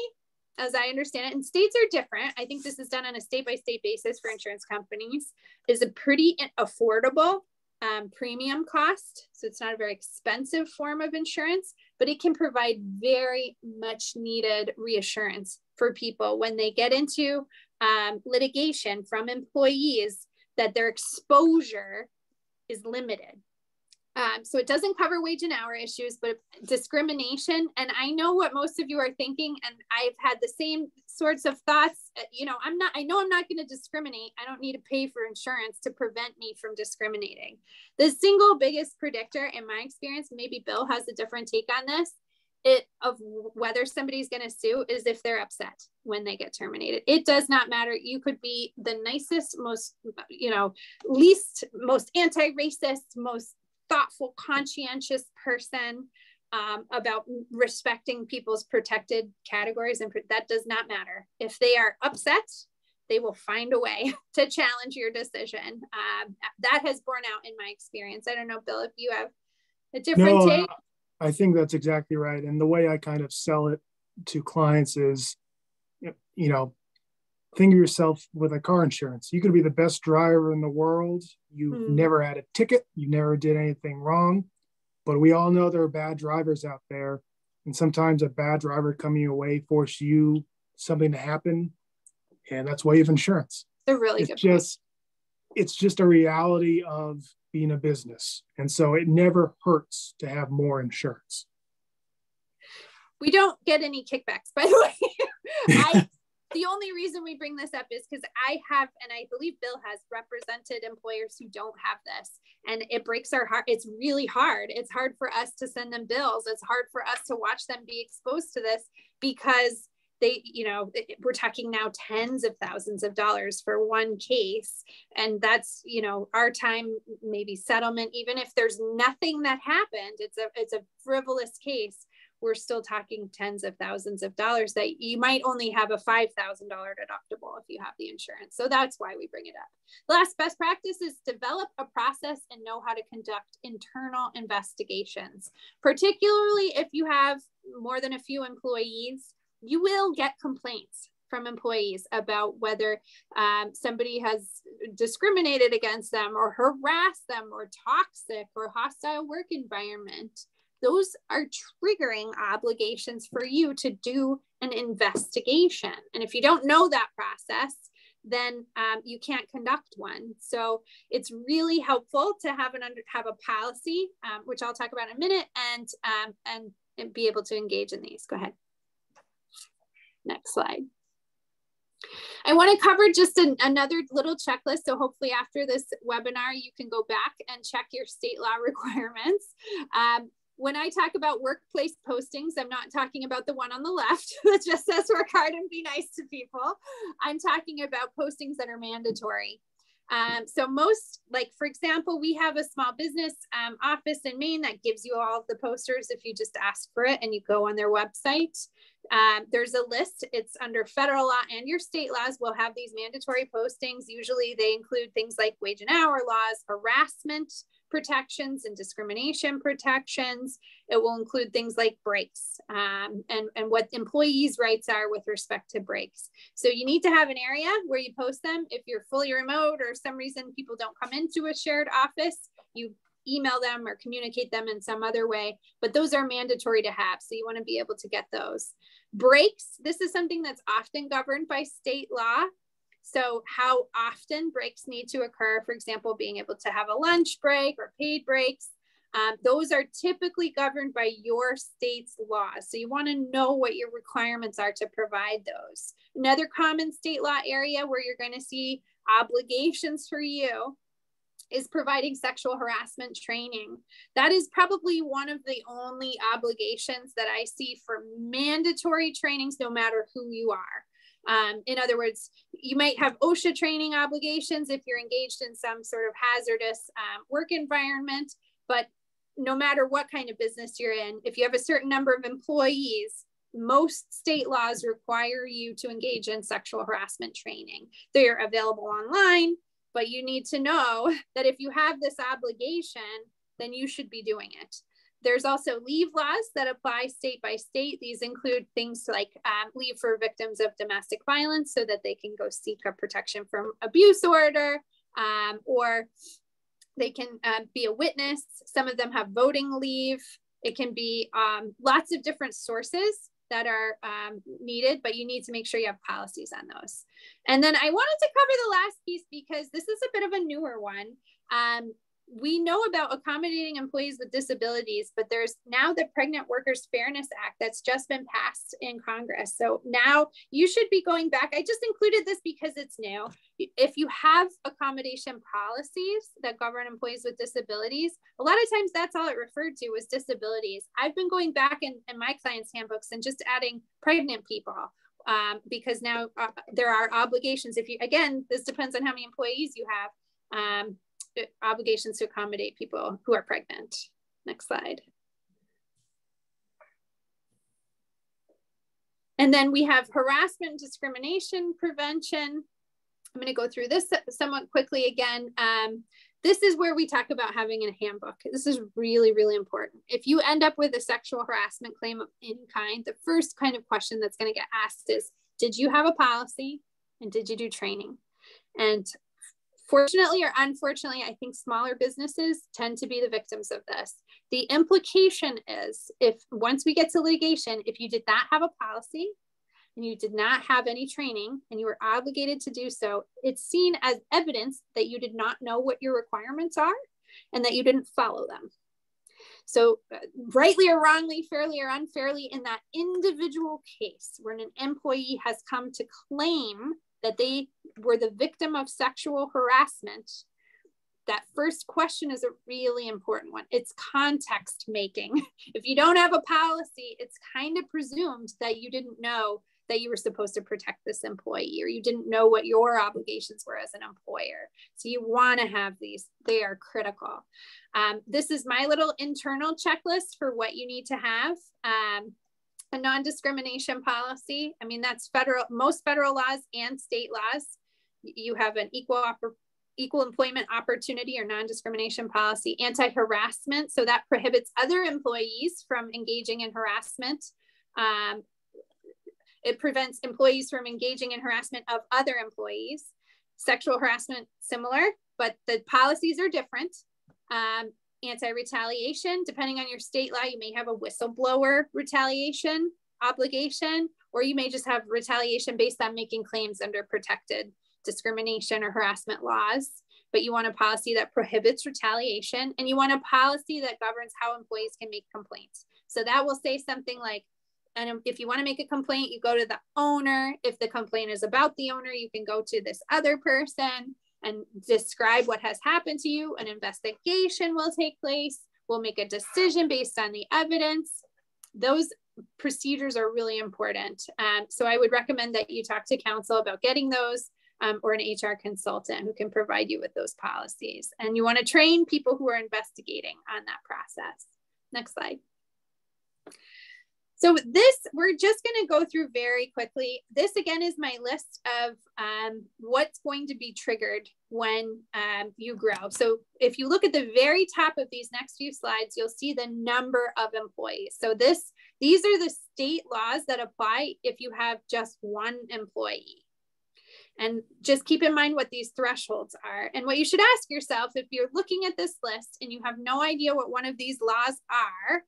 as I understand it, and states are different. I think this is done on a state by state basis for insurance companies, is a pretty affordable um, premium cost. So it's not a very expensive form of insurance, but it can provide very much needed reassurance for people when they get into um, litigation from employees that their exposure is limited um, so it doesn't cover wage and hour issues, but discrimination. And I know what most of you are thinking, and I've had the same sorts of thoughts. Uh, you know, I'm not, I know I'm not going to discriminate. I don't need to pay for insurance to prevent me from discriminating. The single biggest predictor in my experience, maybe Bill has a different take on this, it of whether somebody's going to sue is if they're upset when they get terminated. It does not matter. You could be the nicest, most, you know, least, most anti racist, most thoughtful, conscientious person um, about respecting people's protected categories. And that does not matter. If they are upset, they will find a way to challenge your decision. Um, that has borne out in my experience. I don't know, Bill, if you have a different no, take. I think that's exactly right. And the way I kind of sell it to clients is, you know, think of yourself with a car insurance. You could be the best driver in the world. You mm. never had a ticket. You never did anything wrong. But we all know there are bad drivers out there. And sometimes a bad driver coming your way force you something to happen. And that's why you have insurance. They're really it's just point. it's just a reality of being a business. And so it never hurts to have more insurance. We don't get any kickbacks, by the way. I the only reason we bring this up is because I have, and I believe Bill has represented employers who don't have this. And it breaks our heart. It's really hard. It's hard for us to send them bills. It's hard for us to watch them be exposed to this because they, you know, we're talking now tens of thousands of dollars for one case. And that's, you know, our time, maybe settlement, even if there's nothing that happened, it's a it's a frivolous case we're still talking tens of thousands of dollars that you might only have a $5,000 deductible if you have the insurance. So that's why we bring it up. The last best practice is develop a process and know how to conduct internal investigations, particularly if you have more than a few employees, you will get complaints from employees about whether um, somebody has discriminated against them or harassed them or toxic or hostile work environment those are triggering obligations for you to do an investigation. And if you don't know that process, then um, you can't conduct one. So it's really helpful to have an under, have a policy, um, which I'll talk about in a minute, and, um, and and be able to engage in these. Go ahead. Next slide. I want to cover just an, another little checklist. So hopefully after this webinar, you can go back and check your state law requirements. Um, when I talk about workplace postings, I'm not talking about the one on the left that just says work hard and be nice to people. I'm talking about postings that are mandatory. Um, so most, like for example, we have a small business um, office in Maine that gives you all the posters if you just ask for it and you go on their website. Um, there's a list, it's under federal law and your state laws will have these mandatory postings. Usually they include things like wage and hour laws, harassment, protections and discrimination protections. It will include things like breaks um, and, and what employees' rights are with respect to breaks. So you need to have an area where you post them. If you're fully remote or some reason people don't come into a shared office, you email them or communicate them in some other way, but those are mandatory to have. So you want to be able to get those. Breaks, this is something that's often governed by state law. So, how often breaks need to occur, for example, being able to have a lunch break or paid breaks, um, those are typically governed by your state's laws. So, you want to know what your requirements are to provide those. Another common state law area where you're going to see obligations for you is providing sexual harassment training. That is probably one of the only obligations that I see for mandatory trainings, no matter who you are. Um, in other words, you might have OSHA training obligations if you're engaged in some sort of hazardous um, work environment, but no matter what kind of business you're in, if you have a certain number of employees, most state laws require you to engage in sexual harassment training. They're available online, but you need to know that if you have this obligation, then you should be doing it. There's also leave laws that apply state by state. These include things like um, leave for victims of domestic violence so that they can go seek a protection from abuse order um, or they can uh, be a witness. Some of them have voting leave. It can be um, lots of different sources that are um, needed, but you need to make sure you have policies on those. And then I wanted to cover the last piece because this is a bit of a newer one. Um, we know about accommodating employees with disabilities, but there's now the Pregnant Workers Fairness Act that's just been passed in Congress. So now you should be going back. I just included this because it's new. If you have accommodation policies that govern employees with disabilities, a lot of times that's all it referred to was disabilities. I've been going back in, in my clients' handbooks and just adding pregnant people. Um, because now uh, there are obligations. If you, again, this depends on how many employees you have. Um, obligations to accommodate people who are pregnant. Next slide. And then we have harassment discrimination prevention. I'm going to go through this somewhat quickly again. Um, this is where we talk about having a handbook. This is really, really important. If you end up with a sexual harassment claim of any kind, the first kind of question that's going to get asked is Did you have a policy? And did you do training? And fortunately or unfortunately, I think smaller businesses tend to be the victims of this. The implication is if once we get to litigation, if you did not have a policy and you did not have any training and you were obligated to do so, it's seen as evidence that you did not know what your requirements are and that you didn't follow them. So, uh, rightly or wrongly, fairly or unfairly, in that individual case when an employee has come to claim that they were the victim of sexual harassment, that first question is a really important one. It's context making. If you don't have a policy, it's kind of presumed that you didn't know that you were supposed to protect this employee or you didn't know what your obligations were as an employer. So you want to have these, they are critical. Um, this is my little internal checklist for what you need to have. Um, a non-discrimination policy. I mean, that's federal, most federal laws and state laws. You have an equal equal employment opportunity or non-discrimination policy, anti-harassment. So that prohibits other employees from engaging in harassment. Um, it prevents employees from engaging in harassment of other employees. Sexual harassment, similar, but the policies are different. Um, anti-retaliation, depending on your state law, you may have a whistleblower retaliation obligation, or you may just have retaliation based on making claims under protected discrimination or harassment laws. But you want a policy that prohibits retaliation, and you want a policy that governs how employees can make complaints. So that will say something like, and if you want to make a complaint, you go to the owner. If the complaint is about the owner, you can go to this other person and describe what has happened to you. An investigation will take place. We'll make a decision based on the evidence. Those procedures are really important. Um, so I would recommend that you talk to counsel about getting those um, or an HR consultant who can provide you with those policies. And you want to train people who are investigating on that process. Next slide. So this, we're just going to go through very quickly. This again is my list of um, what's going to be triggered when um, you grow. So if you look at the very top of these next few slides, you'll see the number of employees. So this, these are the state laws that apply if you have just one employee. And just keep in mind what these thresholds are. And what you should ask yourself if you're looking at this list and you have no idea what one of these laws are,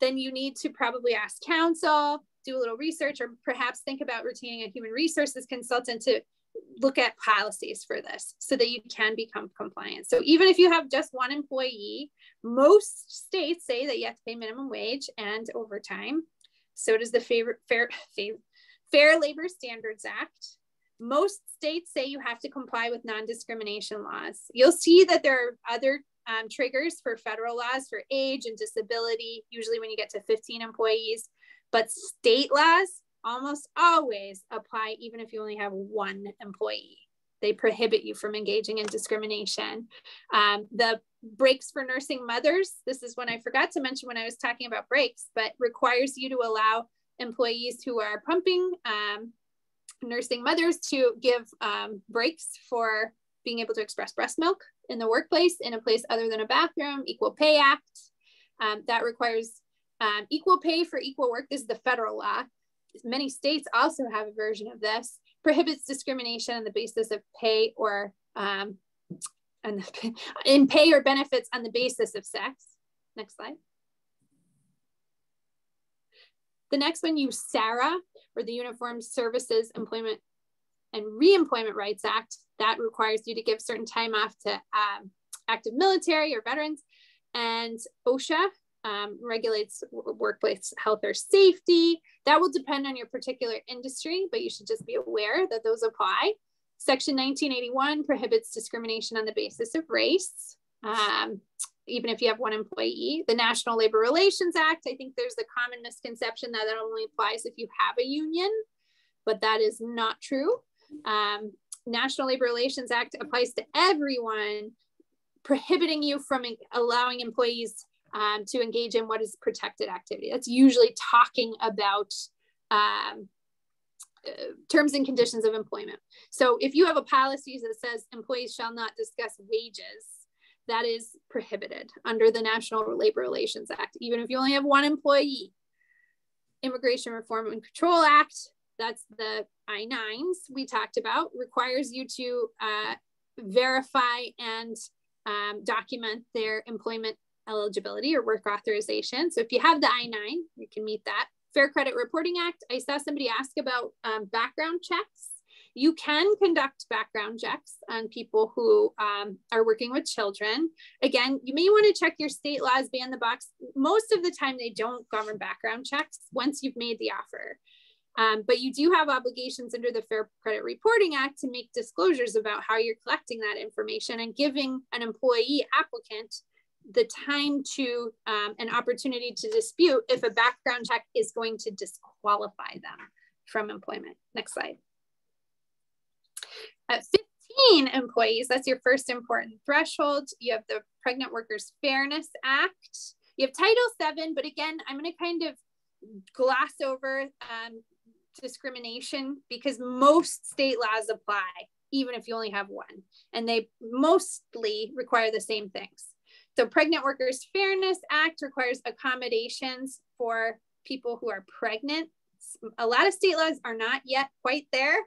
then you need to probably ask counsel, do a little research, or perhaps think about retaining a human resources consultant to look at policies for this so that you can become compliant. So even if you have just one employee, most states say that you have to pay minimum wage and overtime. So does the Fair, Fair, Fair Labor Standards Act. Most states say you have to comply with non-discrimination laws. You'll see that there are other um, triggers for federal laws for age and disability, usually when you get to 15 employees. But state laws almost always apply even if you only have one employee. They prohibit you from engaging in discrimination. Um, the breaks for nursing mothers, this is one I forgot to mention when I was talking about breaks, but requires you to allow employees who are pumping um, nursing mothers to give um, breaks for being able to express breast milk in the workplace in a place other than a bathroom, Equal Pay Act. Um, that requires um, equal pay for equal work. This is the federal law. Many states also have a version of this. Prohibits discrimination on the basis of pay or um, and in pay or benefits on the basis of sex. Next slide. The next one, USERRA, or the Uniform Services Employment and Reemployment Rights Act that requires you to give certain time off to um, active military or veterans. And OSHA um, regulates workplace health or safety. That will depend on your particular industry, but you should just be aware that those apply. Section 1981 prohibits discrimination on the basis of race, um, even if you have one employee. The National Labor Relations Act, I think there's a common misconception that it only applies if you have a union, but that is not true. Um, National Labor Relations Act applies to everyone, prohibiting you from allowing employees um, to engage in what is protected activity. That's usually talking about um, uh, terms and conditions of employment. So if you have a policy that says employees shall not discuss wages, that is prohibited under the National Labor Relations Act, even if you only have one employee. Immigration Reform and Control Act that's the I-9s we talked about, requires you to uh, verify and um, document their employment eligibility or work authorization. So if you have the I-9, you can meet that. Fair Credit Reporting Act, I saw somebody ask about um, background checks. You can conduct background checks on people who um, are working with children. Again, you may want to check your state laws, ban the box. Most of the time, they don't govern background checks once you've made the offer. Um, but you do have obligations under the Fair Credit Reporting Act to make disclosures about how you're collecting that information and giving an employee applicant the time to um, an opportunity to dispute if a background check is going to disqualify them from employment. Next slide. At 15 employees, that's your first important threshold. You have the Pregnant Workers Fairness Act. You have Title VII, but again, I'm going to kind of gloss over um, discrimination because most state laws apply, even if you only have one, and they mostly require the same things. So, Pregnant Workers Fairness Act requires accommodations for people who are pregnant. A lot of state laws are not yet quite there.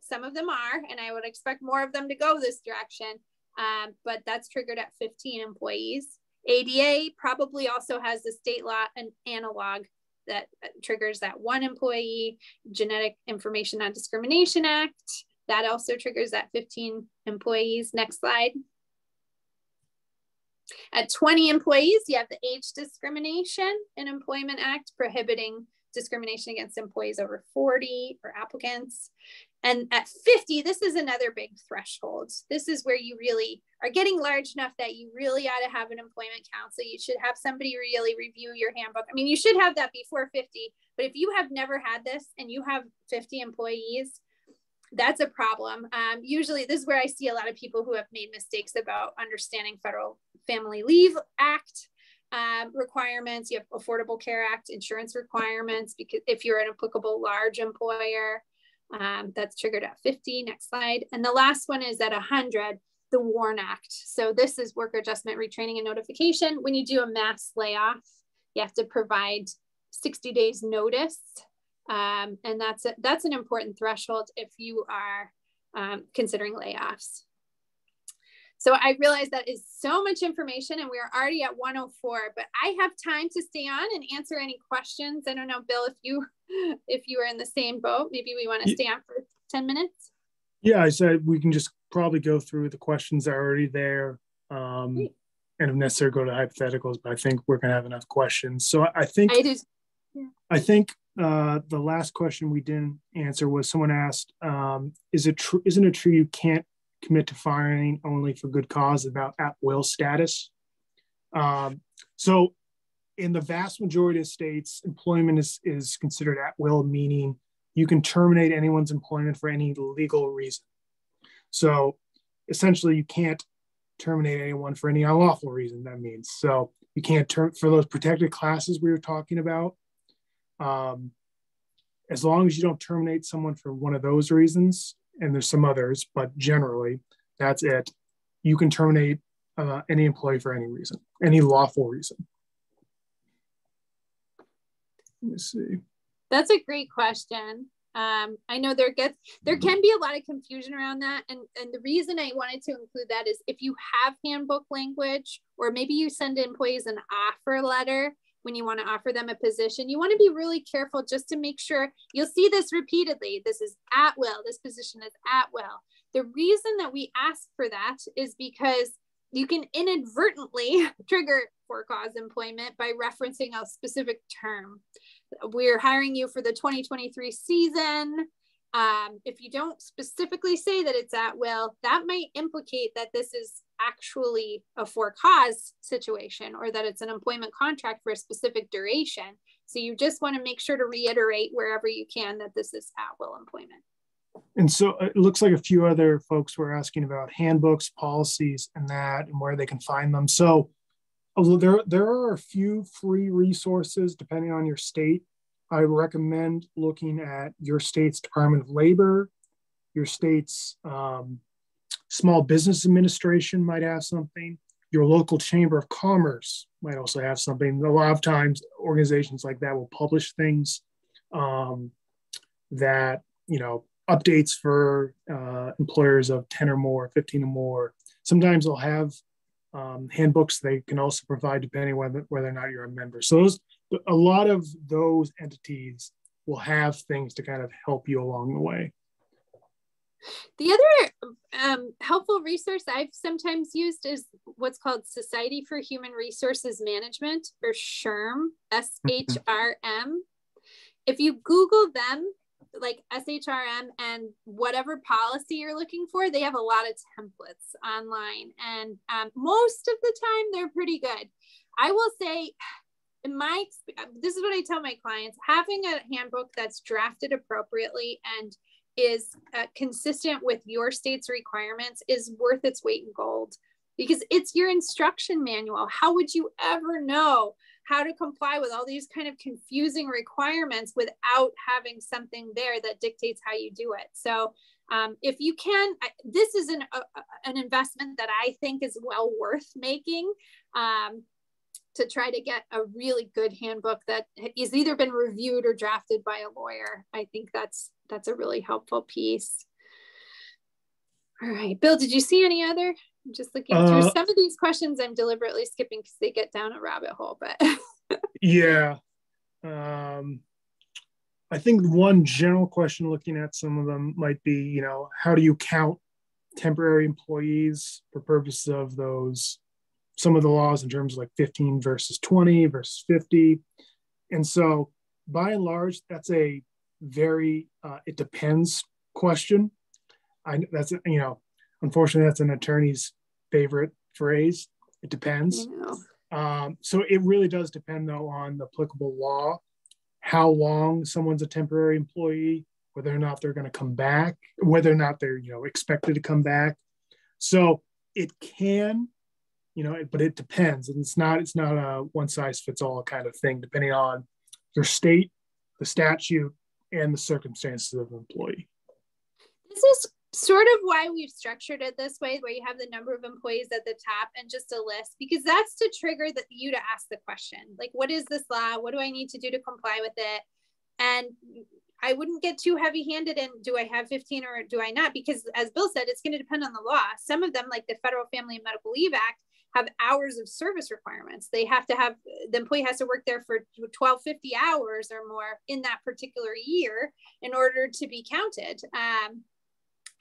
Some of them are, and I would expect more of them to go this direction. Um, but that's triggered at 15 employees. ADA probably also has the state law an analog that triggers that one employee, Genetic Information Non Discrimination Act, that also triggers that 15 employees. Next slide. At 20 employees, you have the Age Discrimination and Employment Act prohibiting discrimination against employees over 40 or applicants. And at 50, this is another big threshold. This is where you really are getting large enough that you really ought to have an employment counsel. You should have somebody really review your handbook. I mean, you should have that before 50, but if you have never had this and you have 50 employees, that's a problem. Um, usually, this is where I see a lot of people who have made mistakes about understanding Federal Family Leave Act um, requirements. You have Affordable Care Act insurance requirements because if you're an applicable large employer, um, that's triggered at 50. Next slide. And the last one is at 100, the WARN Act. So this is worker adjustment, retraining, and notification. When you do a mass layoff, you have to provide 60 days notice. Um, and that's a, that's an important threshold if you are um, considering layoffs. So I realize that is so much information and we're already at 104, but I have time to stay on and answer any questions. I don't know, Bill, if you if you are in the same boat, maybe we want to stay on for 10 minutes. Yeah, I said we can just probably go through the questions that are already there. Um, and if necessary, go to hypotheticals, but I think we're gonna have enough questions. So I think I, yeah. I think uh, the last question we didn't answer was someone asked, um, is it true, isn't it true you can't commit to firing only for good cause about at will status. Um, so, in the vast majority of states, employment is, is considered at will, meaning you can terminate anyone's employment for any legal reason. So, essentially, you can't terminate anyone for any unlawful reason. That means so you can't turn for those protected classes we were talking about. Um, as long as you don't terminate someone for one of those reasons, and there's some others, but generally that's it. You can terminate uh, any employee for any reason, any lawful reason. Let me see. That's a great question. Um, I know there gets there can be a lot of confusion around that, and and the reason I wanted to include that is if you have handbook language, or maybe you send employees an offer letter when you want to offer them a position. You want to be really careful just to make sure you'll see this repeatedly. This is at will, this position is at will. The reason that we ask for that is because you can inadvertently trigger for cause employment by referencing a specific term. We're hiring you for the 2023 season. Um, if you don't specifically say that it's at will, that might implicate that this is actually a for cause situation or that it's an employment contract for a specific duration. So you just want to make sure to reiterate wherever you can that this is at will employment. And so uh, it looks like a few other folks were asking about handbooks, policies, and that, and where they can find them. So there, there are a few free resources depending on your state. I recommend looking at your state's Department of Labor, your state's um, Small Business Administration might have something. Your local Chamber of Commerce might also have something. A lot of times, organizations like that will publish things. Um, that you know updates for uh, employers of 10 or more 15 or more. Sometimes they'll have um, handbooks they can also provide depending whether whether or not you're a member. So those a lot of those entities will have things to kind of help you along the way. The other um, helpful resource I've sometimes used is what's called Society for Human Resources Management or SHRM, S H R M. If you Google them, like SHRM and whatever policy you're looking for, they have a lot of templates online. And um, most of the time, they're pretty good. I will say, in my this is what I tell my clients having a handbook that's drafted appropriately and is uh, consistent with your state's requirements is worth its weight in gold because it's your instruction manual. How would you ever know how to comply with all these kind of confusing requirements without having something there that dictates how you do it? So, um, if you can, I, this is an, a, an investment that I think is well worth making. Um, to try to get a really good handbook that has either been reviewed or drafted by a lawyer. I think that's that's a really helpful piece. All right, Bill, did you see any other? I'm just looking uh, through some of these questions. I'm deliberately skipping because they get down a rabbit hole, but yeah. Um, I think one general question looking at some of them might be, you know, how do you count temporary employees for purposes of those some of the laws in terms of like 15 versus 20 versus 50. And so by and large, that's a very, uh, it depends question. I that's, you know, unfortunately that's an attorney's favorite phrase. It depends. Um, so it really does depend though on the applicable law, how long someone's a temporary employee, whether or not they're going to come back, whether or not they're, you know, expected to come back. So it can you know but it depends and it's not it's not a one size fits all kind of thing depending on your state the statute and the circumstances of the employee this is sort of why we've structured it this way where you have the number of employees at the top and just a list because that's to trigger the, you to ask the question like what is this law what do i need to do to comply with it and I wouldn't get too heavy handed in do I have 15 or do I not? Because as Bill said, it's going to depend on the law. Some of them, like the Federal Family and Medical Leave Act, have hours of service requirements. They have to have the employee has to work there for 1250 hours or more in that particular year in order to be counted. Um,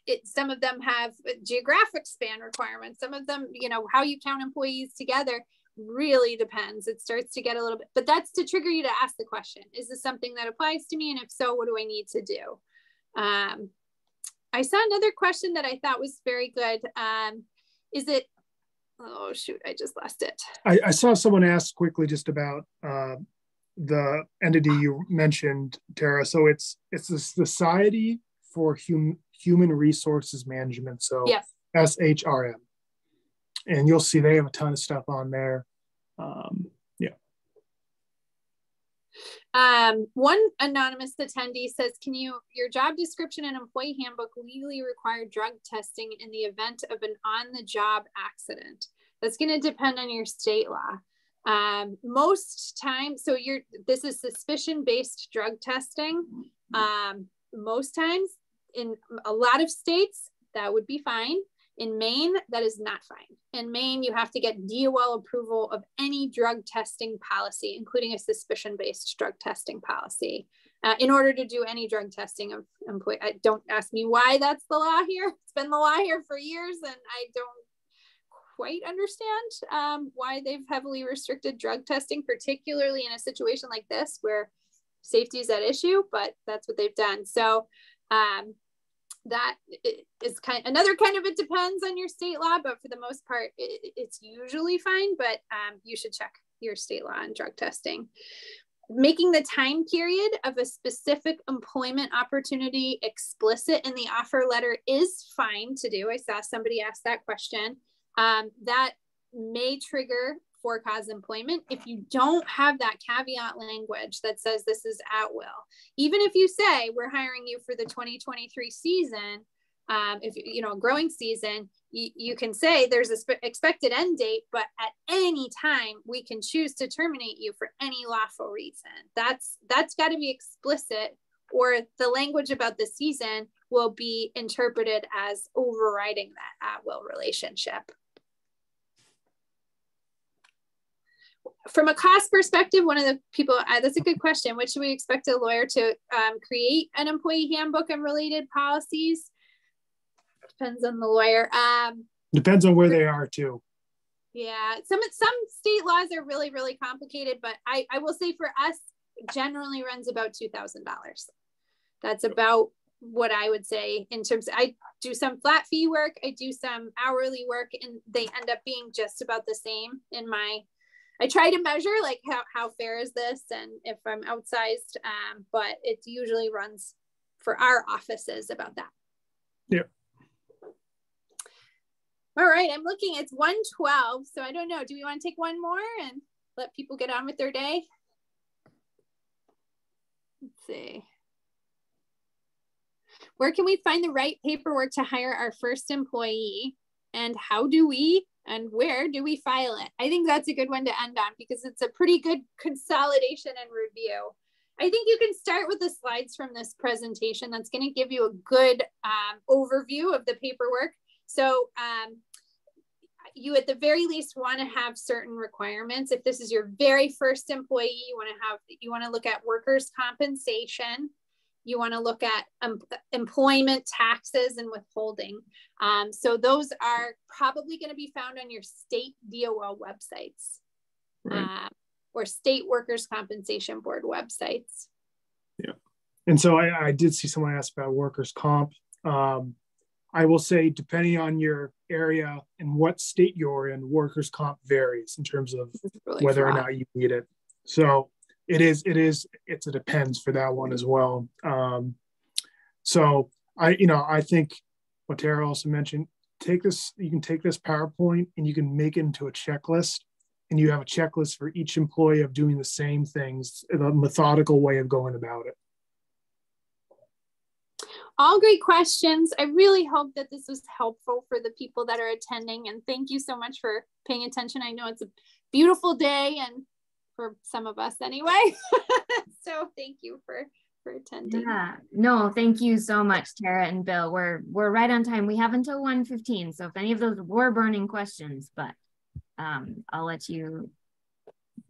it, some of them have geographic span requirements. Some of them, you know, how you count employees together really depends. It starts to get a little bit, but that's to trigger you to ask the question: Is this something that applies to me? And if so, what do I need to do? Um, I saw another question that I thought was very good. Um, is it oh shoot, I just lost it. I, I saw someone ask quickly just about uh, the entity you mentioned, Tara. So it's it's the Society for hum, Human Resources Management. So yes. SHRM, and you'll see they have a ton of stuff on there. Um, yeah. Um, one anonymous attendee says, "Can you your job description and employee handbook legally require drug testing in the event of an on-the-job accident?" That's going to depend on your state law. Um, most times, so you're this is suspicion-based drug testing. Um, most times, in a lot of states, that would be fine. In Maine, that is not fine. In Maine, you have to get DOL approval of any drug testing policy, including a suspicion based drug testing policy, uh, in order to do any drug testing of employee. don't ask me why that's the law here. It's been the law here for years, and I don't quite understand um, why they've heavily restricted drug testing, particularly in a situation like this where safety is at issue, but that's what they've done. So um, that is kind of, another kind of it depends on your state law, but for the most part, it, it's usually fine. But um, you should check your state law on drug testing. Making the time period of a specific employment opportunity explicit in the offer letter is fine to do. I saw somebody ask that question. Um, that may trigger for cause employment if you don't have that caveat language that says this is at will. Even if you say we're hiring you for the 2023 season, um, if you know growing season, you, you can say there's a spe- expected end date, but at any time we can choose to terminate you for any lawful reason. That's that's got to be explicit or the language about the season will be interpreted as overriding that at will relationship. From a cost perspective, one of the people, uh, that's a good question. What should we expect a lawyer to um, create an employee handbook and related policies? Depends on the lawyer. Um, Depends on where they are too. Yeah, some some state laws are really really complicated, but I I will say for us, generally runs about two thousand dollars. That's about what I would say in terms. Of, I do some flat fee work, I do some hourly work, and they end up being just about the same in my. I try to measure like how how fair is this, and if I'm outsized, um, but it usually runs for our offices about that. Yeah. All right, I'm looking, it's 112. So I don't know. Do we want to take one more and let people get on with their day? Let's see. Where can we find the right paperwork to hire our first employee? And how do we and where do we file it? I think that's a good one to end on because it's a pretty good consolidation and review. I think you can start with the slides from this presentation. That's going to give you a good um, overview of the paperwork. So um, you at the very least want to have certain requirements. If this is your very first employee, you want to have, you want to look at workers' compensation. You want to look at um, employment taxes and withholding. Um, so those are probably going to be found on your state DOL websites right. uh, or state workers' compensation board websites. Yeah. And so I, I did see someone ask about workers' comp. Um, I will say, depending on your area and what state you're in, workers' comp varies in terms of really whether or not you need it. So it is, it is, it's a depends for that one as well. Um, so I, you know, I think what Tara also mentioned, take this, you can take this PowerPoint and you can make it into a checklist and you have a checklist for each employee of doing the same things, a methodical way of going about it all great questions. I really hope that this was helpful for the people that are attending. And thank you so much for paying attention. I know it's a beautiful day and for some of us anyway. so thank you for for attending. Yeah. No, thank you so much, Tara and Bill. We're we're right on time. We have until 1:15. So if any of those were burning questions, but um, I'll let you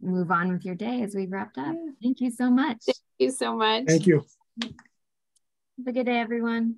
move on with your day as we've wrapped up. Thank you so much. Thank you so much. Thank you. Have a good day, everyone.